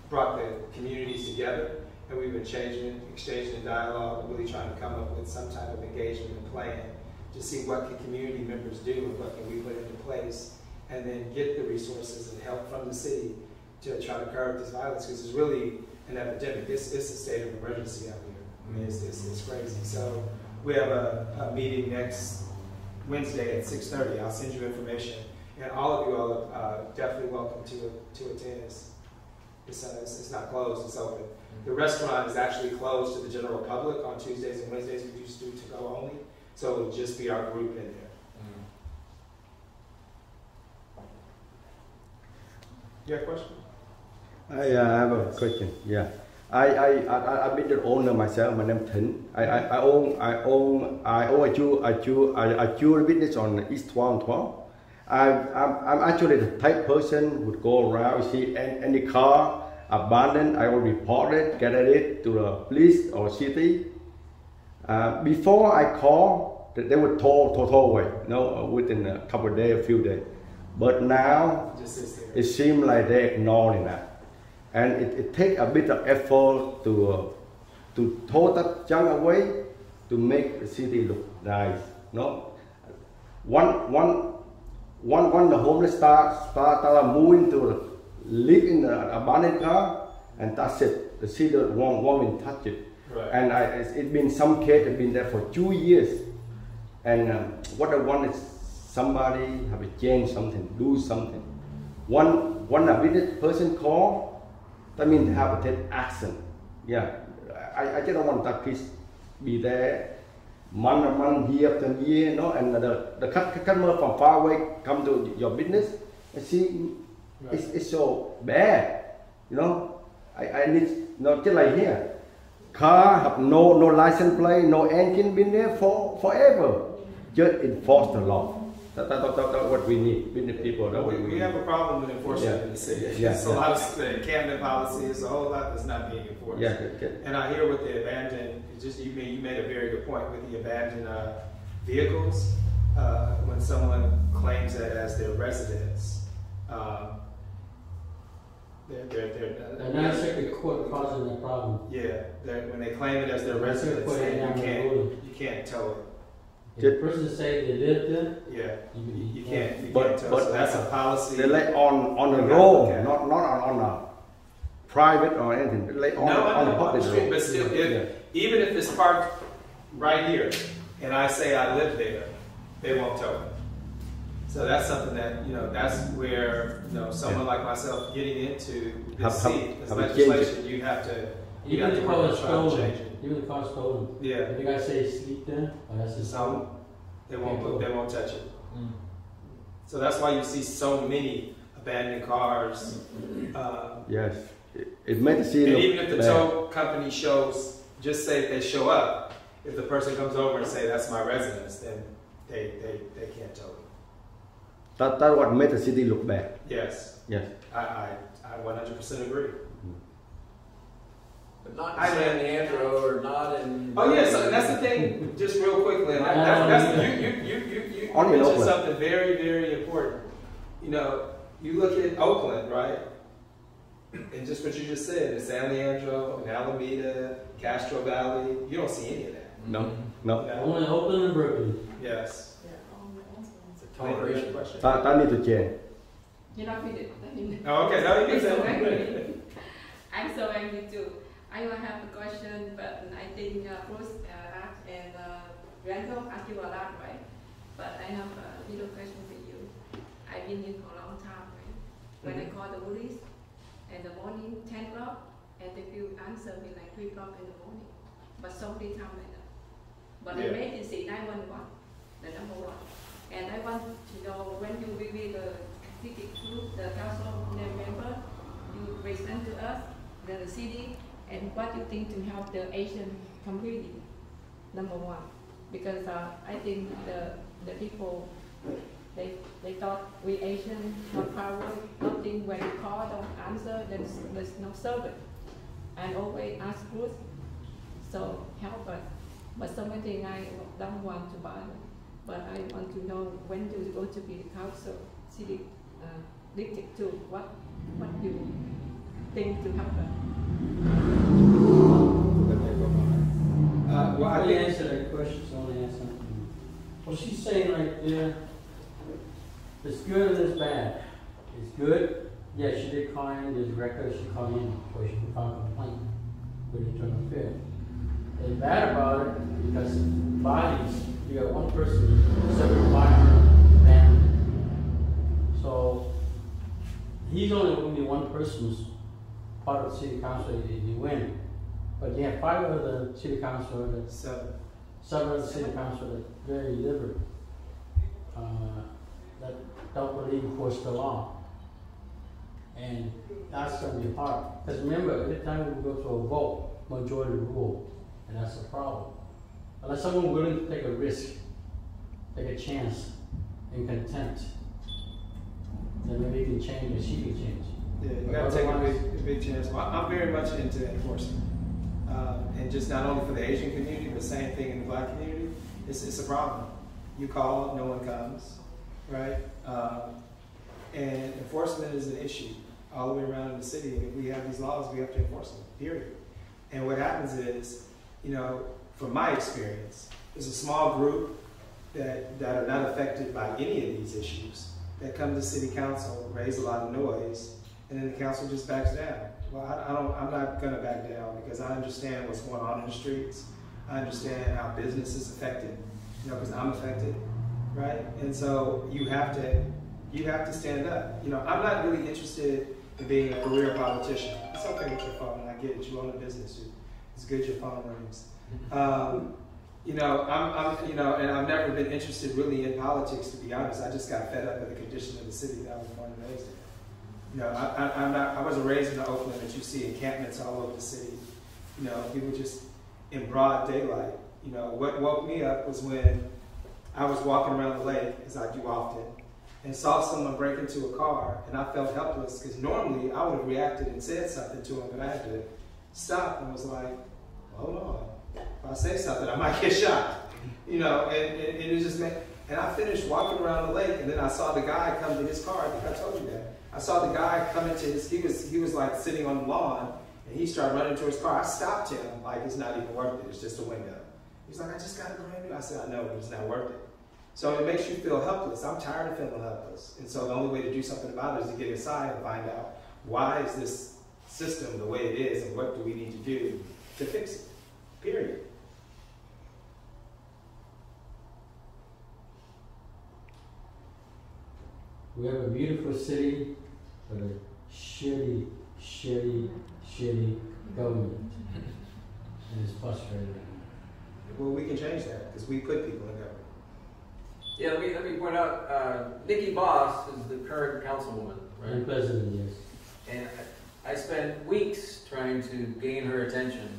brought the communities together, and we've been changing, exchanging and dialogue, and really trying to come up with some type of engagement and plan to see what can community members do and what can we put into place, and then get the resources and help from the city to try to curb this violence because it's really an epidemic. It's, it's a state of emergency out here. I mean, it's, it's, it's crazy. So we have a, a meeting next Wednesday at 6.30. I'll send you information. And all of you all are uh, definitely welcome to, to attend. It's, it's, uh, it's, not closed, it's open. The restaurant is actually closed to the general public on Tuesdays and Wednesdays. We do to go only. So it would just be our group in there. You have a question? I uh, have a question. Yeah, I I I I've been the owner myself. My name Tin. I, I I own I own I own a jewel a jewel a, a jewel business on East 12 12. I I'm, I'm actually the type person who would go around see any, any car abandoned. I will report it, get it to the police or city. Uh, before I call, they they would tow tow, tow away. You know, within a couple of days, a few days. But now It just sits there. it seems like they're ignoring that. And it, it takes a bit of effort to, uh, to throw that junk away to make the city look nice. No? One, one, one, when the homeless start, start, start moving to live in the abandoned car, and that's it. The city won't, won't even touch it. Right. And I, it's, been some case have been there for two years. And um, what I want is somebody have to change something, do something. One one a business person call, that means they have to take action. Yeah, I, I just don't want that piece be there month after month, year after year, you know, and the, the cus- customer from far away come to your business and see it's, it's so bad, you know. I, I need, you know, just like here, car have no no license plate, no engine been there for forever. Just enforce the law. That, that, that, that, that what we need, business people. That We, we, we have a problem with enforcement Yeah. in the city. Yeah. It's a lot of the Camden policy is a whole lot that's not being enforced. Yeah, okay, okay. And I hear with the abandoned, just you made you made a very good point with the abandoned uh, vehicles. Uh, when someone claims that as their residence, um, they're, they're, they're, The Ninth Circuit Court causing that problem. yeah, they're, when they claim it as their residence, then you can't road. you can't tow If the person say they live there. Yeah, you, you, you can't you But- can't tow. but- so that's a policy. They lay on on the road, look at it. not not on, on a private or anything. They lay on, No, I on know, the public street, road. but still, if- Yeah. Even if it's parked right here, and I say I live there, they won't tow it. So that's something that, you know, that's where, you know, someone like myself getting into Have- this have- seat, this have a change legislation, you have to, you even have the to car work is on trying to stolen, change it. even the car stolen. Yeah, If you guys say sleep there, or that's his some, they won't, they won't touch it. Mm. So that's why you see so many abandoned cars. Uh, Yes, it, it made the city And even if the bad. tow company shows, just say they show up, if the person comes over and say, that's my residence, then they, they, they can't tow it. That that what made the city look bad. Yes, Yes. I, I, I one hundred percent agree. Mm-hmm. But not in know. San Leandro or not in. Oh yes, so that's the thing. Just real quickly, and I- that's, that's, you, you, you, you, you Only in mentioned Oakland. something very, very important. You know, you look at Oakland, right? And just what you just said, in San Leandro, in Alameda, Castro Valley, you don't see any of that. No, mm-hmm. no. You know? Only Oakland and Berkeley. Yes. It's a Wait, you toleration. had a question? That, that need to change. You know, we did. Oh, okay, now you can I'm so say. angry. I'm so angry too. I will have a question, but I think uh, Bruce uh, asked and uh, Randall asked you a lot, right? But I have a little question for you. I've been here for a long time, right? When I call the police in the morning, 10 o'clock, and they will answer me like 3 o'clock in the morning. But so many times like that. But Yeah. emergency 911, the number one. And I want to know when you will be the city group, the council member, you present to us, the city, and what you think to help the Asian community, number one. Because uh, I think the, the people, they, they thought we Asian, no power, nothing, when you call, don't answer, there's, there's no service. And always ask Bruce, so help us. But so many things I don't want to buy, but I want to know when do you go to be the council, city, uh, district two, what, what you think to happen. Uh, well, I Let me think, answer that question, so I want to ask something. Well, she's saying right there, it's good and it's bad. It's good, yeah, she did call in, there's a record, she called in, or she can file a complaint with internal affairs. Bad about it because bodies, you got one person, separate her family. So, he's only, only one person's part of the city council, they, they win. But you have five other city council that seven. some of the city council that very liberal, uh, that don't believe enforce the law. And that's gonna be hard, because remember, every time we go to a vote, majority rule, and that's the problem. Unless someone willing to take a risk, take a chance, and contempt, then maybe he can change, or she can change. Yeah, you gotta take a big, a big chance. Well, I'm very much into enforcement. Um, and just not only for the Asian community, but the same thing in the black community. It's, it's a problem. You call, no one comes, right? Um, and enforcement is an issue all the way around in the city. And if we have these laws, we have to enforce them, period. And what happens is, you know, from my experience, there's a small group that, that are not affected by any of these issues that come to city council, raise a lot of noise, and then the council just backs down. Well, I, I don't, I'm not gonna back down because I understand what's going on in the streets. I understand how business is affected, you know, because I'm affected, right? And so you have to, you have to stand up. You know, I'm not really interested in being a career politician. It's okay with your phone, I get it, you own a business, you- it's good your phone rings. Um, you know, I'm, I'm, you know, and I've never been interested really in politics, to be honest. I just got fed up with the condition of the city that I was born and raised in. You know, I, I, I'm not, I wasn't raised in Oakland that you see encampments all over the city. You know, people just in broad daylight. You know, what woke me up was when I was walking around the lake, as I do often, and saw someone break into a car, and I felt helpless because normally I would have reacted and said something to him, but I had to stop and was like, oh, hold on. If I say something, I might get shot. You know, and, and, and it just made, and I finished walking around the lake, and then I saw the guy come to his car. I think I told you that. I saw the guy come into his, he was, he was like sitting on the lawn, and he started running to his car. I stopped him, like, it's not even worth it, it's just a window. He's like, I just got a brand new. I said, I know, but it's not worth it. So it makes you feel helpless. I'm tired of feeling helpless. And so the only way to do something about it is to get inside and find out why is this system the way it is and what do we need to do to fix it. Period. We have a beautiful city, but a shitty, shitty, shitty government. And it's frustrating. Well, we can change that because we put people in government. Yeah, let me, let me point out, uh, Nikki Bas is the current councilwoman, And right? president, yes. And I, I spent weeks trying to gain her attention.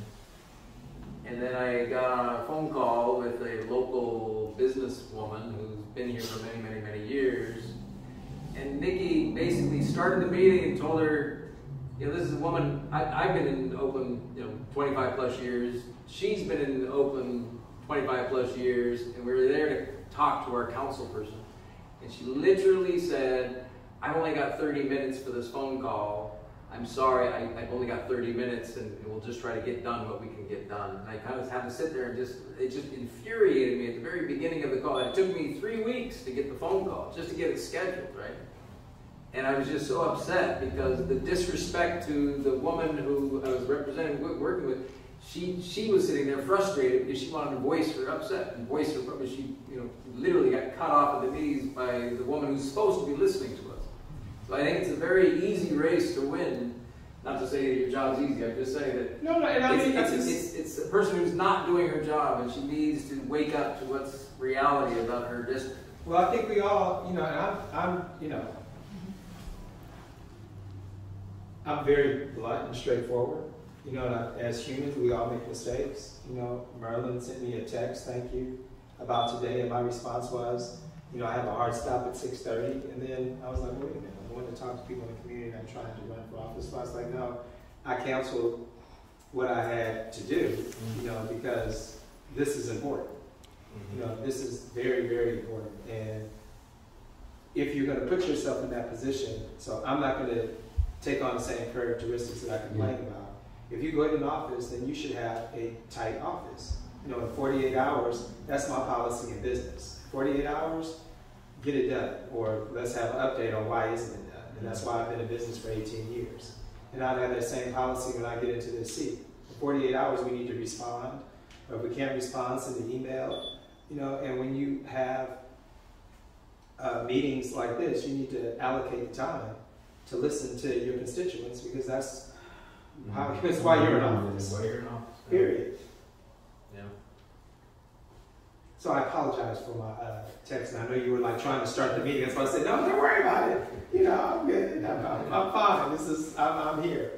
And then I got on a phone call with a local businesswoman who's been here for many, many, many years. And Nikki basically started the meeting and told her, you know, this is a woman, I, I've been in Oakland, you know, 25 plus years. She's been in Oakland 25 plus years, and we were there to talk to our council person. And she literally said, I've only got 30 minutes for this phone call. I'm sorry, I, I've only got 30 minutes, and, we'll just try to get done what we can get done. And I kind of had to sit there and just, it just infuriated me at the very beginning of the call. It took me three weeks to get the phone call, just to get it scheduled, right? And I was just so upset because the disrespect to the woman who I was representing, working with, she, she was sitting there frustrated because she wanted to voice her upset and voice her, but she, you know, literally got cut off at the knees by the woman who's supposed to be listening to. So I think it's a very easy race to win. Not to say that your job's easy, I'm just saying that No, no, and I it's, mean, it's, it's, it's, it's a person who's not doing her job and she needs to wake up to what's reality about her district. Well, I think we all, you know, and I'm, I'm, you know, I'm very blunt and straightforward. You know, as humans, we all make mistakes. You know, Merlin sent me a text, thank you, about today, and my response was, you know, I have a hard stop at six thirty, and then I was like, wait a minute, I want to talk to people in the community, and I'm trying to run for office. So I was like, no, I canceled what I had to do, you know, because this is important. You know, this is very, very important. And if you're going to put yourself in that position, so I'm not going to take on the same characteristics that I complain about. If you go in an office, then you should have a tight office. You know, in 48 hours, that's my policy in business. 48 hours, get it done. Or let's have an update on why isn't it. And that's why I've been in business for 18 years. And I have that same policy when I get into this seat. In 48 hours, we need to respond. Or if we can't respond, send an email. You know, and when you have uh, meetings like this, you need to allocate the time to listen to your constituents because that's how, that's why you're in office. Why you're in office. Period. So I apologize for my uh, text, and I know you were like trying to start the meeting. That's why I said, "No, don't worry about it. You know, I'm good. I'm, I'm, I'm fine. This is I'm, I'm here."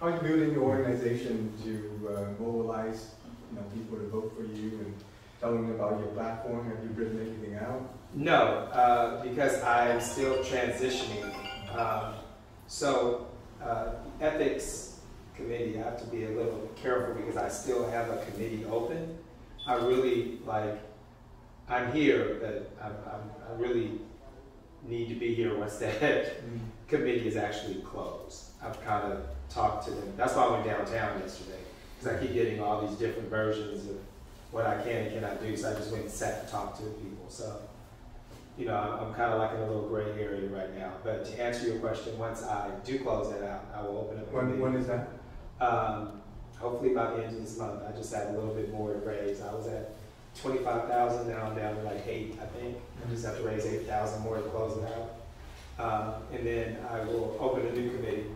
How are you building your organization to uh, mobilize, you know, people to vote for you and telling them about your platform? Have you written anything out? No, uh, because I'm still transitioning. Um, so, uh, ethics committee, I have to be a little careful because I still have a committee open. I really like, I'm here, but I'm, I'm, I really need to be here once that committee is actually closed. I've kind of talked to them. That's why I went downtown yesterday because I keep getting all these different versions of what I can and cannot do. So I just went and sat and talked to people. So, you know, I'm, I'm kind of like in a little gray area right now. But to answer your question, once I do close that out, I will open up. When, when is that? Um, hopefully by the end of this month, I just had a little bit more to raise. I was at twenty-five thousand, now I'm down to like eight, I think. I just have to raise eight thousand more to close it out. Um, and then I will open a new committee,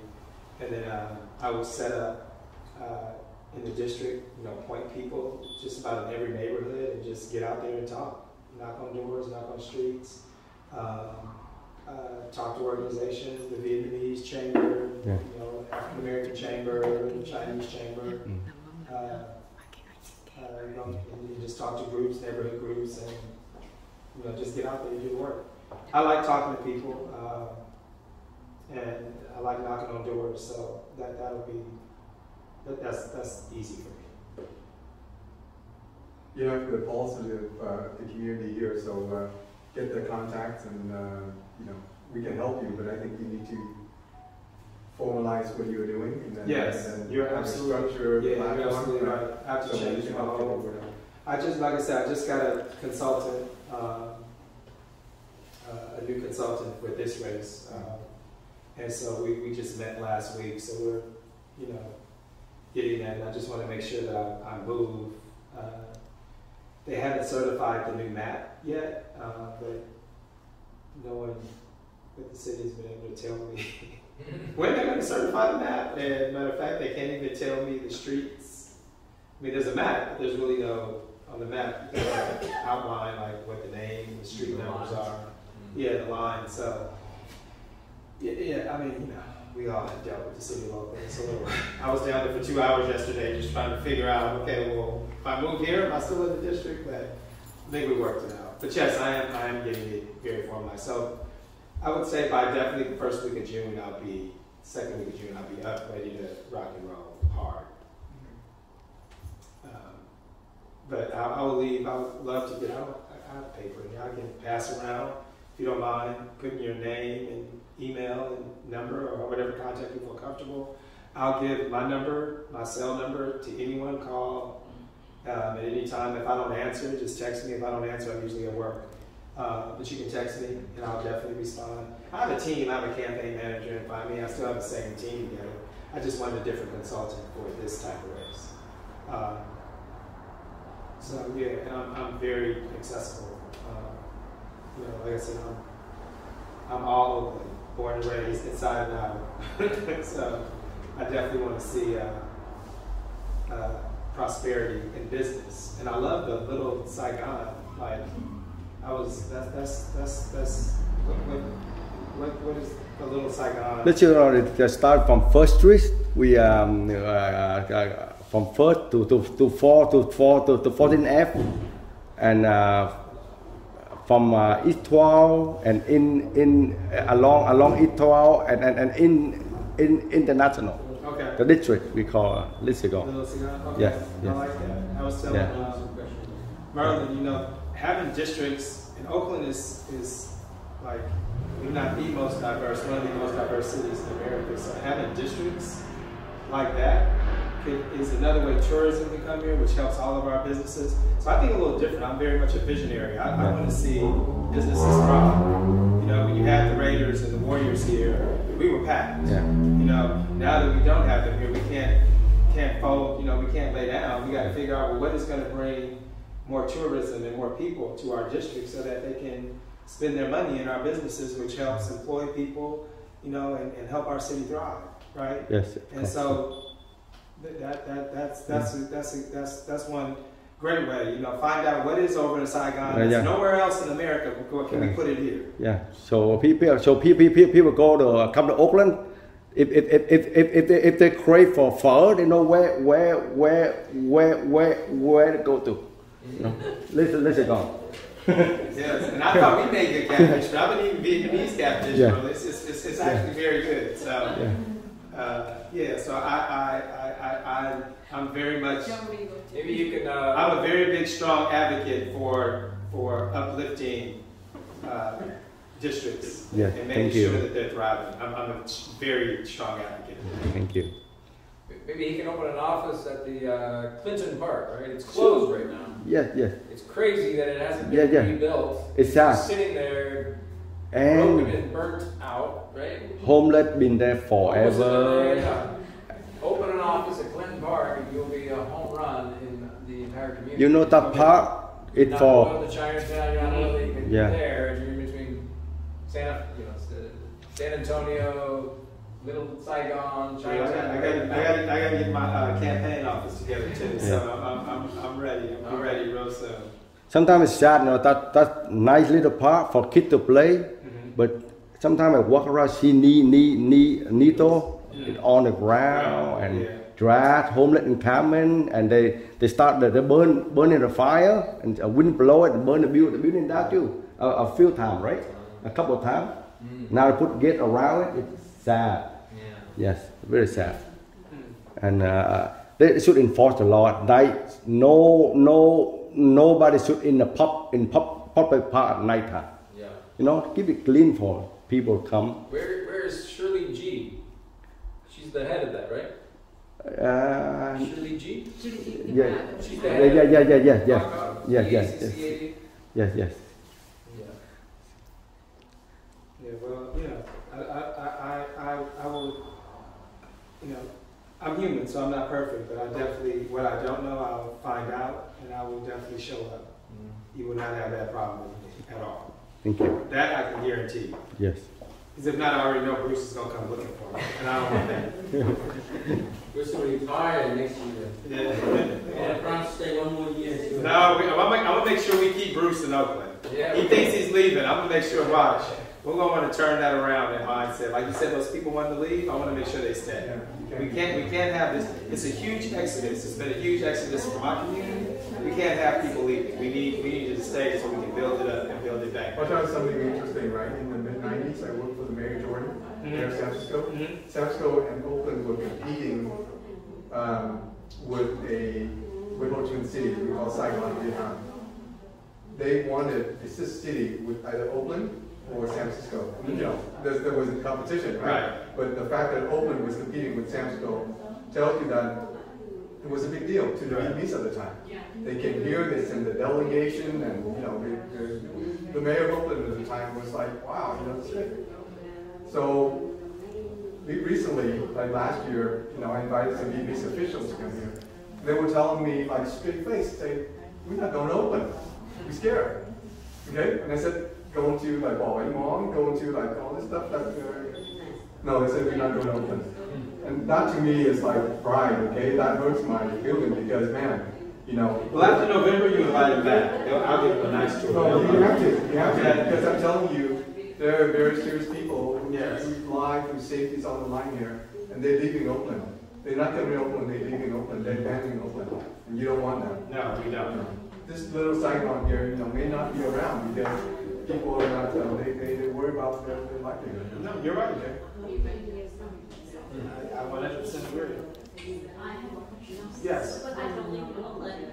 and then, uh, I will set up, uh, in the district, you know, point people just about in every neighborhood and just get out there and talk. Knock on doors, knock on streets, um, uh, talk to organizations, the Vietnamese chamber, Yeah. you know, African American chamber, the Chinese chamber. Uh, uh, you know, and you just talk to groups, neighborhood groups, and you know, just get out there and do the work. I like talking to people, um, and I like knocking on doors, so that that'll be that, that's that's easy for me. You have the pulse of the, uh, the community here, so uh, get the contacts and, uh, you know, we can help you, but I think you need to formalize what you're doing and then, Yes, and then you're absolutely- structure, Yeah, you're absolutely right? right. I have to So change my whole. I just, like I said, I just got a consultant, um, uh, a new consultant with this race. Um, and so we, we just met last week, so we're, you know, getting that. And I just want to make sure that I, I move. Uh, they haven't certified the new map yet, uh, but no one with the city has been able to tell me when they're going to certify the map. And matter of fact, they can't even tell me the streets. I mean, there's a map, but there's really no on the map you outline like what the name, the street The numbers lines. are. Hmm. Yeah, the line. So, yeah, yeah. I mean, you know, we all have dealt with the city of Oakland. Little. I was down there for two hours yesterday, just trying to figure out. Okay, well, if I move here, am I still in the district? But I think we worked it out. But yes, I am. I am getting it very formalized. So, I would say by definitely the first week of June, I'll be second week of June, I'll be up, ready to rock and roll hard. Mm-hmm. Um, but I, I will leave. I would love to get. I, I have paper here. I can pass around if you don't mind putting your name and email and number or whatever contact you feel comfortable. I'll give my number, my cell number to anyone. Call um, at any time. If I don't answer, just text me. If I don't answer, I'm usually at work. Uh, but you can text me and I'll definitely respond. I have a team. I have a campaign manager and find me. I still have the same team together. I just wanted a different consultant for this type of race. Uh, so yeah, and I'm, I'm very accessible. Um, you know, like I said, I'm, I'm all Oakland, born and raised inside and out. so I definitely want to see uh, uh, prosperity in business, and I love the little Saigon. Like I was, that's that's that's that's what what what, what is the little Saigon? Let's uh, start from first street. We um, uh, uh, from first to to to four to four to to 14 F, and uh, from uh, 12 and in in uh, along along 12 and, and, and in in international. Okay. The district we call uh, Saigon. Okay. Yes, I yes. like that. I was telling Yeah. um, Merlin, you know, having districts in Oakland is is like we're not the most diverse, one of the most diverse cities in America. So having districts like that is another way tourism can come here, which helps all of our businesses. So I think a little different. I'm very much a visionary. I, I want to see businesses thrive. You know, when you had the Raiders and the Warriors here, we were packed. Yeah. You know, now that we don't have them here, we can't can't fold. You know, we can't lay down. We got to figure out well, what is going to bring more tourism and more people to our district so that they can spend their money in our businesses, which helps employ people, you know, and, and help our city thrive, right? Yes. And so that, that that's that's a, that's a, that's that's one great way, you know, find out what is over in Saigon. Yeah, There's yeah. nowhere else in America. Can we put it here? Yeah. So people, so people, people, people go to uh, come to Oakland. If if if if if, they, if they crave for pho, they know where where where where where where to go to. You know, listen, listen, go. Yes, and I thought we made good catfish, but I've been eating Vietnamese catfish, Yeah. It's, it's, it's, it's actually very good. So, Yeah. Uh, yeah, so I, I, I, I, I, I'm very much, Maybe you can, uh, I'm a very big, strong advocate for, for uplifting uh, districts Yeah, and thank making you. sure that they're thriving. I'm, I'm a very strong advocate. Thank you. maybe he can open an office at the uh, Clinton Park, right? It's closed right now. Yeah, yeah. It's crazy that it hasn't been yeah. rebuilt. It's sad. Sitting there, broken And and burnt out, right? homeless been there Almost in the- forever. yeah. Open an office at Clinton Park and you'll be a home run in the entire community. You know that park? It's Not for going to Chinatown, you're not really, you can be Yeah. there, and you're in between San, you know, San Antonio, Little Saigon, So I got, Chinatown. I got, I got, I got to get my uh, campaign office together too. So Yeah. I'm, I'm, I'm, I'm ready. I'm ready real soon. sometimes it's sad, you know, that that nice little park for kids to play. But sometimes I walk around, see knee, knee, knee, needle it on the ground and Yeah. trash, homeless encampment, and they they start they, they burn burning the fire and a wind blow it and burn the building, the building down too. A, a few times, right? A couple of times. Mm. Now they put gate around it. It's sad. Yeah. Yes, very sad. And uh, they should enforce the law. Night, no, no, nobody should in the pub in pub, public park at night time. Yeah. You know, keep it clean for people come. Where, where is Shirley G? She's the head of that, right? Uh, Shirley G? Yeah. She's the yeah, head yeah, of yeah, yeah, yeah, yeah, yeah, yes, yes, yes, yes. Yeah. Yeah, well, you know, I, I, I, I, I will, you know, I'm human, so I'm not perfect, but I definitely, what I don't know, I'll find out, and I will definitely show up. Mm. You will not have that problem with me at all. Thank you. That I can guarantee. Yes. Because if not, I already know Bruce is gonna come looking for me, and I don't want that. Bruce will retire next year. Yeah. I And to stay one more year. too. No, we, I'm, gonna make, I'm gonna make sure we keep Bruce in Oakland. Yeah. He thinks he's leaving. I'm gonna make sure. Watch. We're gonna want to turn that around. That mindset. Like you said, those people wanted to leave. I want to make sure they stay. We can't. We can't have this. It's a huge exodus. It's been a huge exodus from our community. We can't have people leaving. We need. We need to stay so we can build it up and build it back. I'll tell you something interesting, right? In the mid nineties, I worked for the Mayor Jordan, Mayor of San Francisco. Mhm. San Francisco and Oakland were competing um, with a with Ho Chi Minh City, we call Saigon, Vietnam. They wanted, it's this city with either Oakland or San Francisco. You know, there, there was a competition, right? Right. But the fact that Oakland was competing with San Francisco tells you that it was a big deal to the Right. Vietnamese at the time. They came here, they sent a delegation, and, you know, they, they, the mayor of Oakland at the time was like, wow, you know, it's great. So, we recently, like last year, you know, I invited some Vietnamese officials to come here. They were telling me, like, straight face, say, we're not going to open. we're scared. Okay, and I said, going to like Bảo Mong, going to like all this stuff, that, uh, no, they said, we're not going to Oakland. And that to me is like pride, okay, that hurts my feeling, because man, you know. Well, after November, you invite them back. I'll give them a nice tour. No, you have to, you have to, because I'm telling you, there are very serious people who Yes. whose life, whose safety's on the line here, and they're leaving Oakland. They're not coming to Oakland, they're leaving Oakland, they're abandoning Oakland, and you don't want that. No, we don't. This little Saigon here, you know, may not be around because people are not, uh, they, they, they worry about their, their livelihood. No, you're right, Jay. I one hundred percent agree. Yes. But I don't live in Oakland,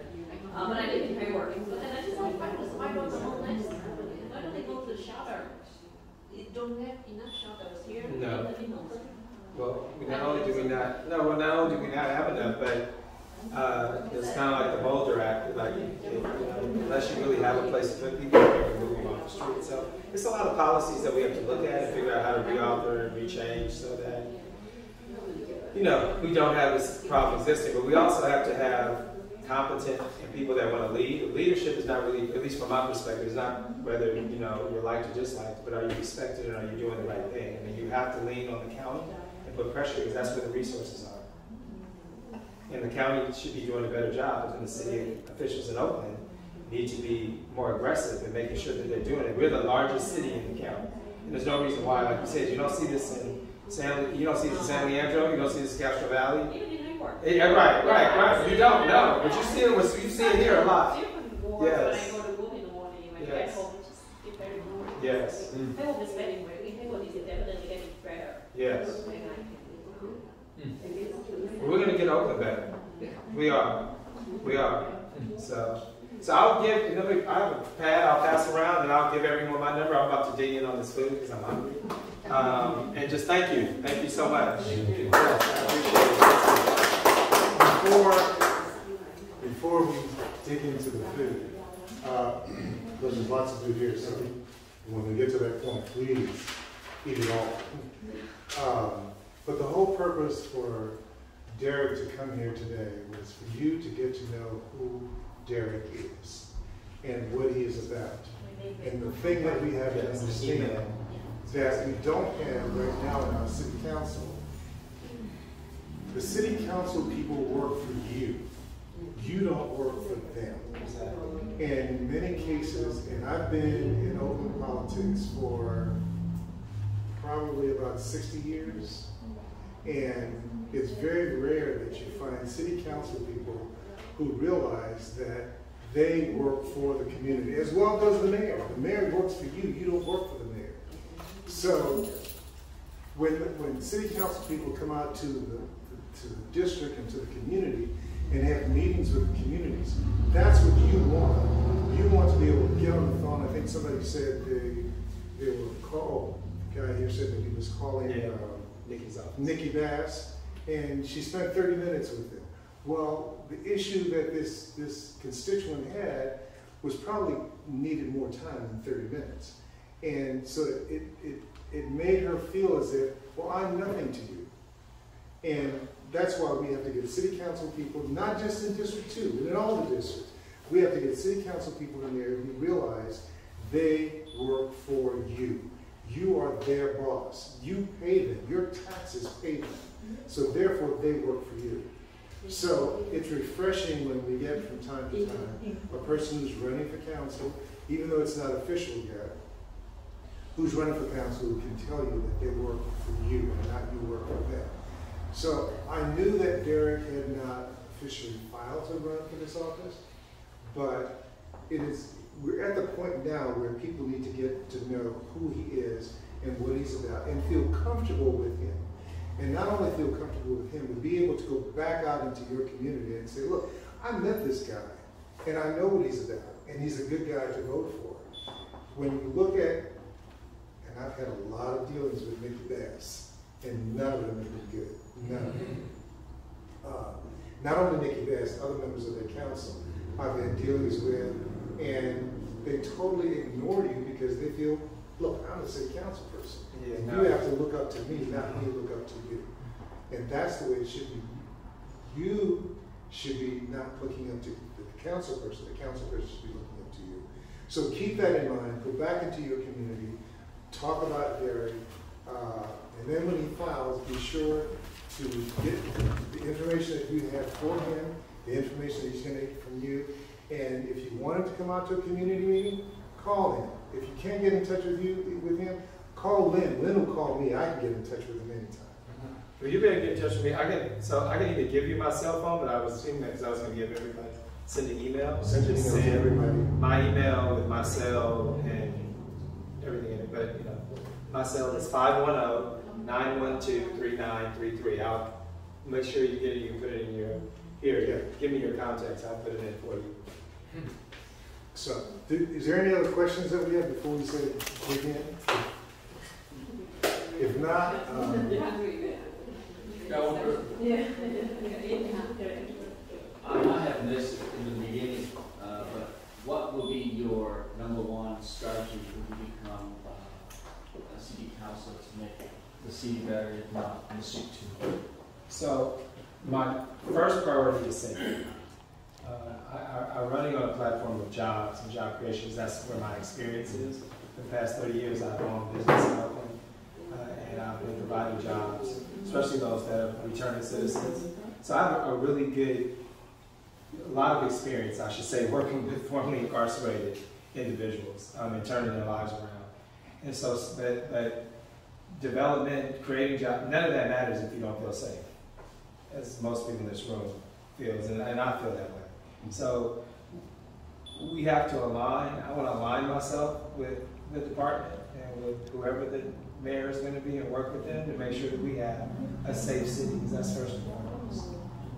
uh, but I live in Hayward, and I just like, why does, why don't the homeless, why don't they go to the shelter? You don't have enough shelters here, No. Well, we not only do we not, no, well, not only do we not have enough, but, uh, it's kind of like the Boulder Act, like, you unless you really have a place to put people, you're gonna move them off the street. So, it's a lot of policies that we have to look at and figure out how to reauthor and rechange so that, you know, we don't have this problem existing, but we also have to have competent and people that want to lead. Leadership is not really, at least from my perspective, is not whether, you know, you're liked or disliked, but are you respected and are you doing the right thing? I mean, you have to lean on the county and put pressure because that's where the resources are. And the county should be doing a better job, and the city officials in Oakland need to be more aggressive in making sure that they're doing it. We're the largest city in the county. And there's no reason why, like you said, you don't see this in San, you don't see this in San Leandro, you don't see this in Castro Valley. Even in Hayward. Yeah, eh, right, right, right. You don't know, but you see it. with- You see it here a lot. Different world when I Yes. go to work in the morning, when mm. I get Yes. home, it's just get very boring. Yes. Hayward is getting better, Hayward is definitely getting better. Yes. And I- mm-hmm. We're gonna get Oakland better. We are. We are. So, so I'll give. You know, I have a pad. I'll pass around, and I'll give everyone my number. I'm about to dig in on this food because I'm hungry. Um, and just thank you. Thank you so much. Yes, I appreciate it. Before, before we dig into the food, uh, there's lots of food here, so when we get to that point, please eat it all. Um, but the whole purpose for Derreck to come here today was for you to get to know who Derreck is and what he is about. And the thing that we have to understand. That we don't have right now in our city council, the city council people work for you. You don't work for them. In many cases, and I've been in Oakland politics for probably about sixty years, and it's very rare that you find city council people who realize that they work for the community, as well does the mayor. The mayor works for you, you don't work for the. So, when, when city council people come out to the, to the district and to the community and have meetings with the communities, that's what you want. You want to be able to get on the phone, I think somebody said they, they were called, the guy here said that he was calling, Yeah. um, Nikki's office. Nikki Bas, and she spent 30 minutes with him. Well, the issue that this, this constituent had was probably needed more time than 30 minutes. And so it, it, it made her feel as if, well, I'm nothing to you. And that's why we have to get city council people, not just in District 2, but in all the districts. We have to get city council people in there who realize they work for you. You are their boss. You pay them. Your taxes pay them. So therefore, they work for you. So it's refreshing when we get from time to time a person who's running for council, even though it's not official yet, who's running for council who can tell you that they work for you and not you work for them. So I knew that Derreck had not officially filed to run for this office, but it is, we're at the point now where people need to get to know who he is and what he's about and feel comfortable with him. And not only feel comfortable with him, but be able to go back out into your community and say, look, I met this guy, and I know what he's about, and he's a good guy to vote for. When you look at, and I've had a lot of dealings with Mickey Bas, and none of them have been good, none of them. Uh, Not only Mickey Bas, other members of the council I've had dealings with, and they totally ignore you because they feel, look, I'm a city council person. Yeah, And no. you have to look up to me, not me look up to you. And that's the way it should be. You should be not looking up to the council person, the council person should be looking up to you. So keep that in mind, go back into your community, talk about Derreck, uh, and then when he files, be sure to get the information that you have for him, the information that he's gonna get from you. And if you want him to come out to a community meeting, call him. If you can't get in touch with you, with him, call Lynn. Lynn will call me, I can get in touch with him anytime. Well, you better get in touch with me. I can, so I can either give you my cell phone, but I was assuming that because I was going to give everybody, send an email. Send an Just email to send everybody. My email with my cell and everything in it, but, you know, my cell is 510-912-3933. I'll make sure you get it, you can put it in your, here, yeah. give me your contacts, I'll put it in for you. So, do- is there any other questions that we have before we say begin? If not, um, I might have missed it in the beginning, uh, but what will be your number one strategy when you become, a city council to make the city better, if not the city too? So, my first priority is safety. Uh, I, I, I'm running on a platform of jobs and job creations. That's where my experience is. The past 30 years, I've owned business in Oakland, uh, and I've been providing jobs, especially those that are returning citizens. So I have a really good, a lot of experience, I should say, working with formerly incarcerated individuals um, and turning their lives around. And so that, that development, creating jobs, none of that matters if you don't feel safe, as most people in this room feels, and, and I feel that way. So we have to align, I want to align myself with the department and with whoever the mayor is going to be and work with them to make sure that we have a safe city, because that's first and foremost.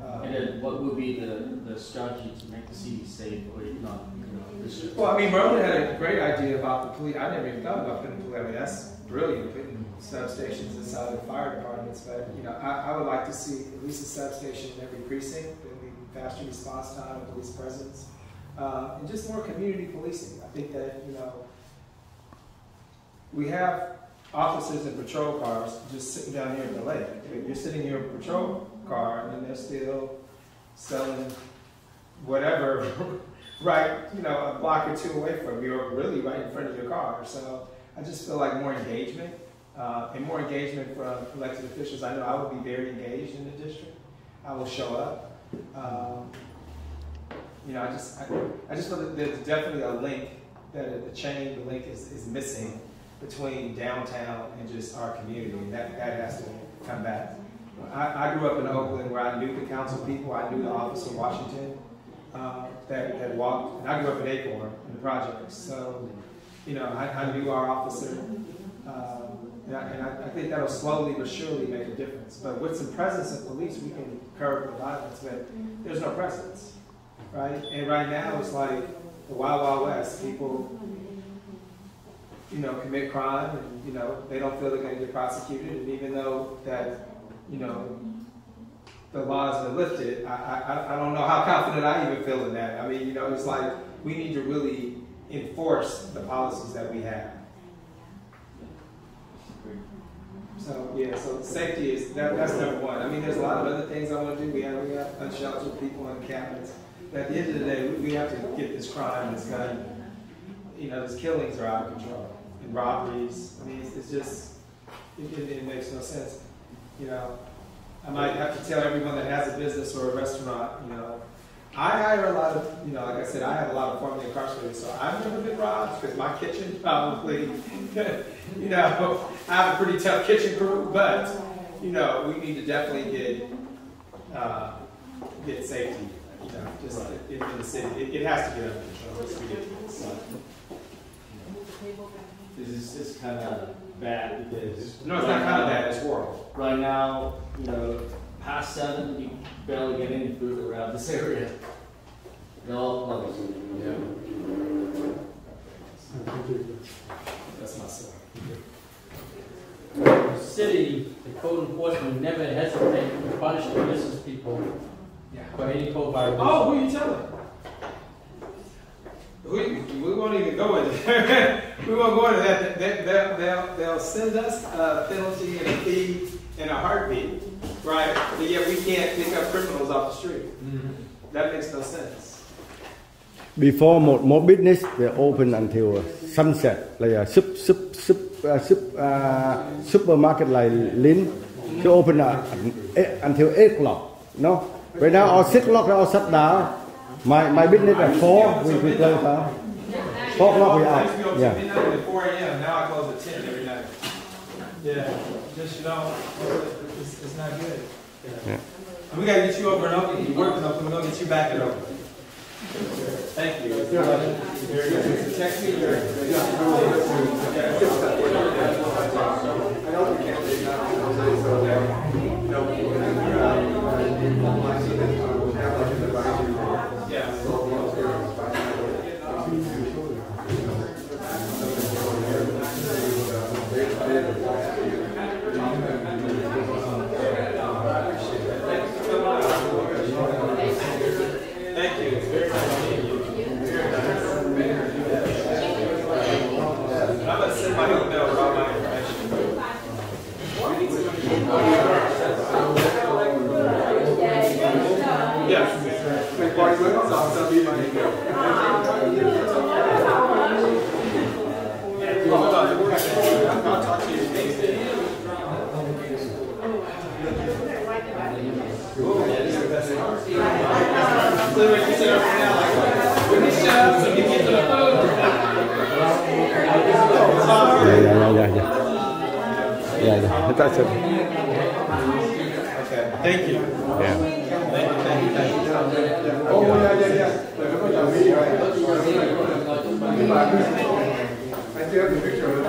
Uh, And then what would be the, the strategy to make the city safe or not, you know. Well, I mean, Merlin had a great idea about the police. I never even thought about putting police. I mean, that's brilliant, putting substations inside of fire departments. But, you know, I, I would like to see at least a substation in every precinct. That would be faster response time, police presence, uh, and just more community policing. I think that, you know, we have officers in patrol cars just sitting down here at the lake. You're sitting in your patrol car and they're still selling whatever right, you know, a block or two away from you, or really right in front of your car. So I just feel like more engagement uh, and more engagement from elected officials. I know I will be very engaged in the district. I will show up. Um, you know, I just, I, I just feel that there's definitely a link that the chain, the link is, is missing between downtown and just our community, and that, that has to come back. I, I grew up in Oakland where I knew the council people, I knew the Officer Washington, uh, that, that walked, and I grew up in Acorn, in the projects, so, you know, I, I knew our officer, um, I, and I, I think that'll slowly but surely make a difference. But with some presence of police, we can curb the violence, but there's no presence, right? And right now, it's like the wild, wild west, people, you know, commit crime, and, you know, they don't feel they're gonna get prosecuted, and even though that, you know, the laws are lifted, I, I, I don't know how confident I even feel in that. I mean, you know, it's like, we need to really enforce the policies that we have. So, yeah, so safety is, that, that's number one. I mean, there's a lot of other things I wanna do. We have, we have unsheltered people in cabins. But at the end of the day, we, we have to get this crime, this gun, you know, these killings are out of control. And robberies, I mean, it's, it's just, it, it, it makes no sense. You know, I might have to tell everyone that has a business or a restaurant, you know, I hire a lot of, you know, like I said, I have a lot of formerly incarcerated, so I've never been robbed because my kitchen probably, you know, I have a pretty tough kitchen crew, but, you know, we need to definitely get, uh, get safety, you know, just in, in the city. It, it has to get under control. It's ridiculous. So. This is, this is kind of bad because. No, it's not kind of bad, it's horrible. Right now, you know, past seven, you barely get any food around this area. No, no. That's my son. The city, the code enforcement never hesitate to punish the business people for any code violation. Oh, who you telling? We, we won't even go into that. we won't go into that. They, they'll, they'll send us a penalty and a fee in a heartbeat, right? But yet we can't pick up criminals off the street. That makes no sense. Before một một business they open until sunset like a sup, sup, sup, uh, sup, uh, supermarket like Lin. They open uh, eight- until eight o'clock. No, right now all six o'clock they all shut down. My my business at four we we close down. Four o'clock we I used to be out. open Yeah. midnight at 4 a.m. Now I close at 10 every night. Yeah, just, you know, it's, it's not good. Yeah. And we gotta get you over and open. You're working open. We're gonna get you back and open. Thank you. Very good. So Text me your. Yeah, yeah, yeah. Yeah, yeah. That's it. Okay. Thank you. Yeah. Thank you, thank you, thank you. Oh, yeah, yeah, yeah. I have the picture.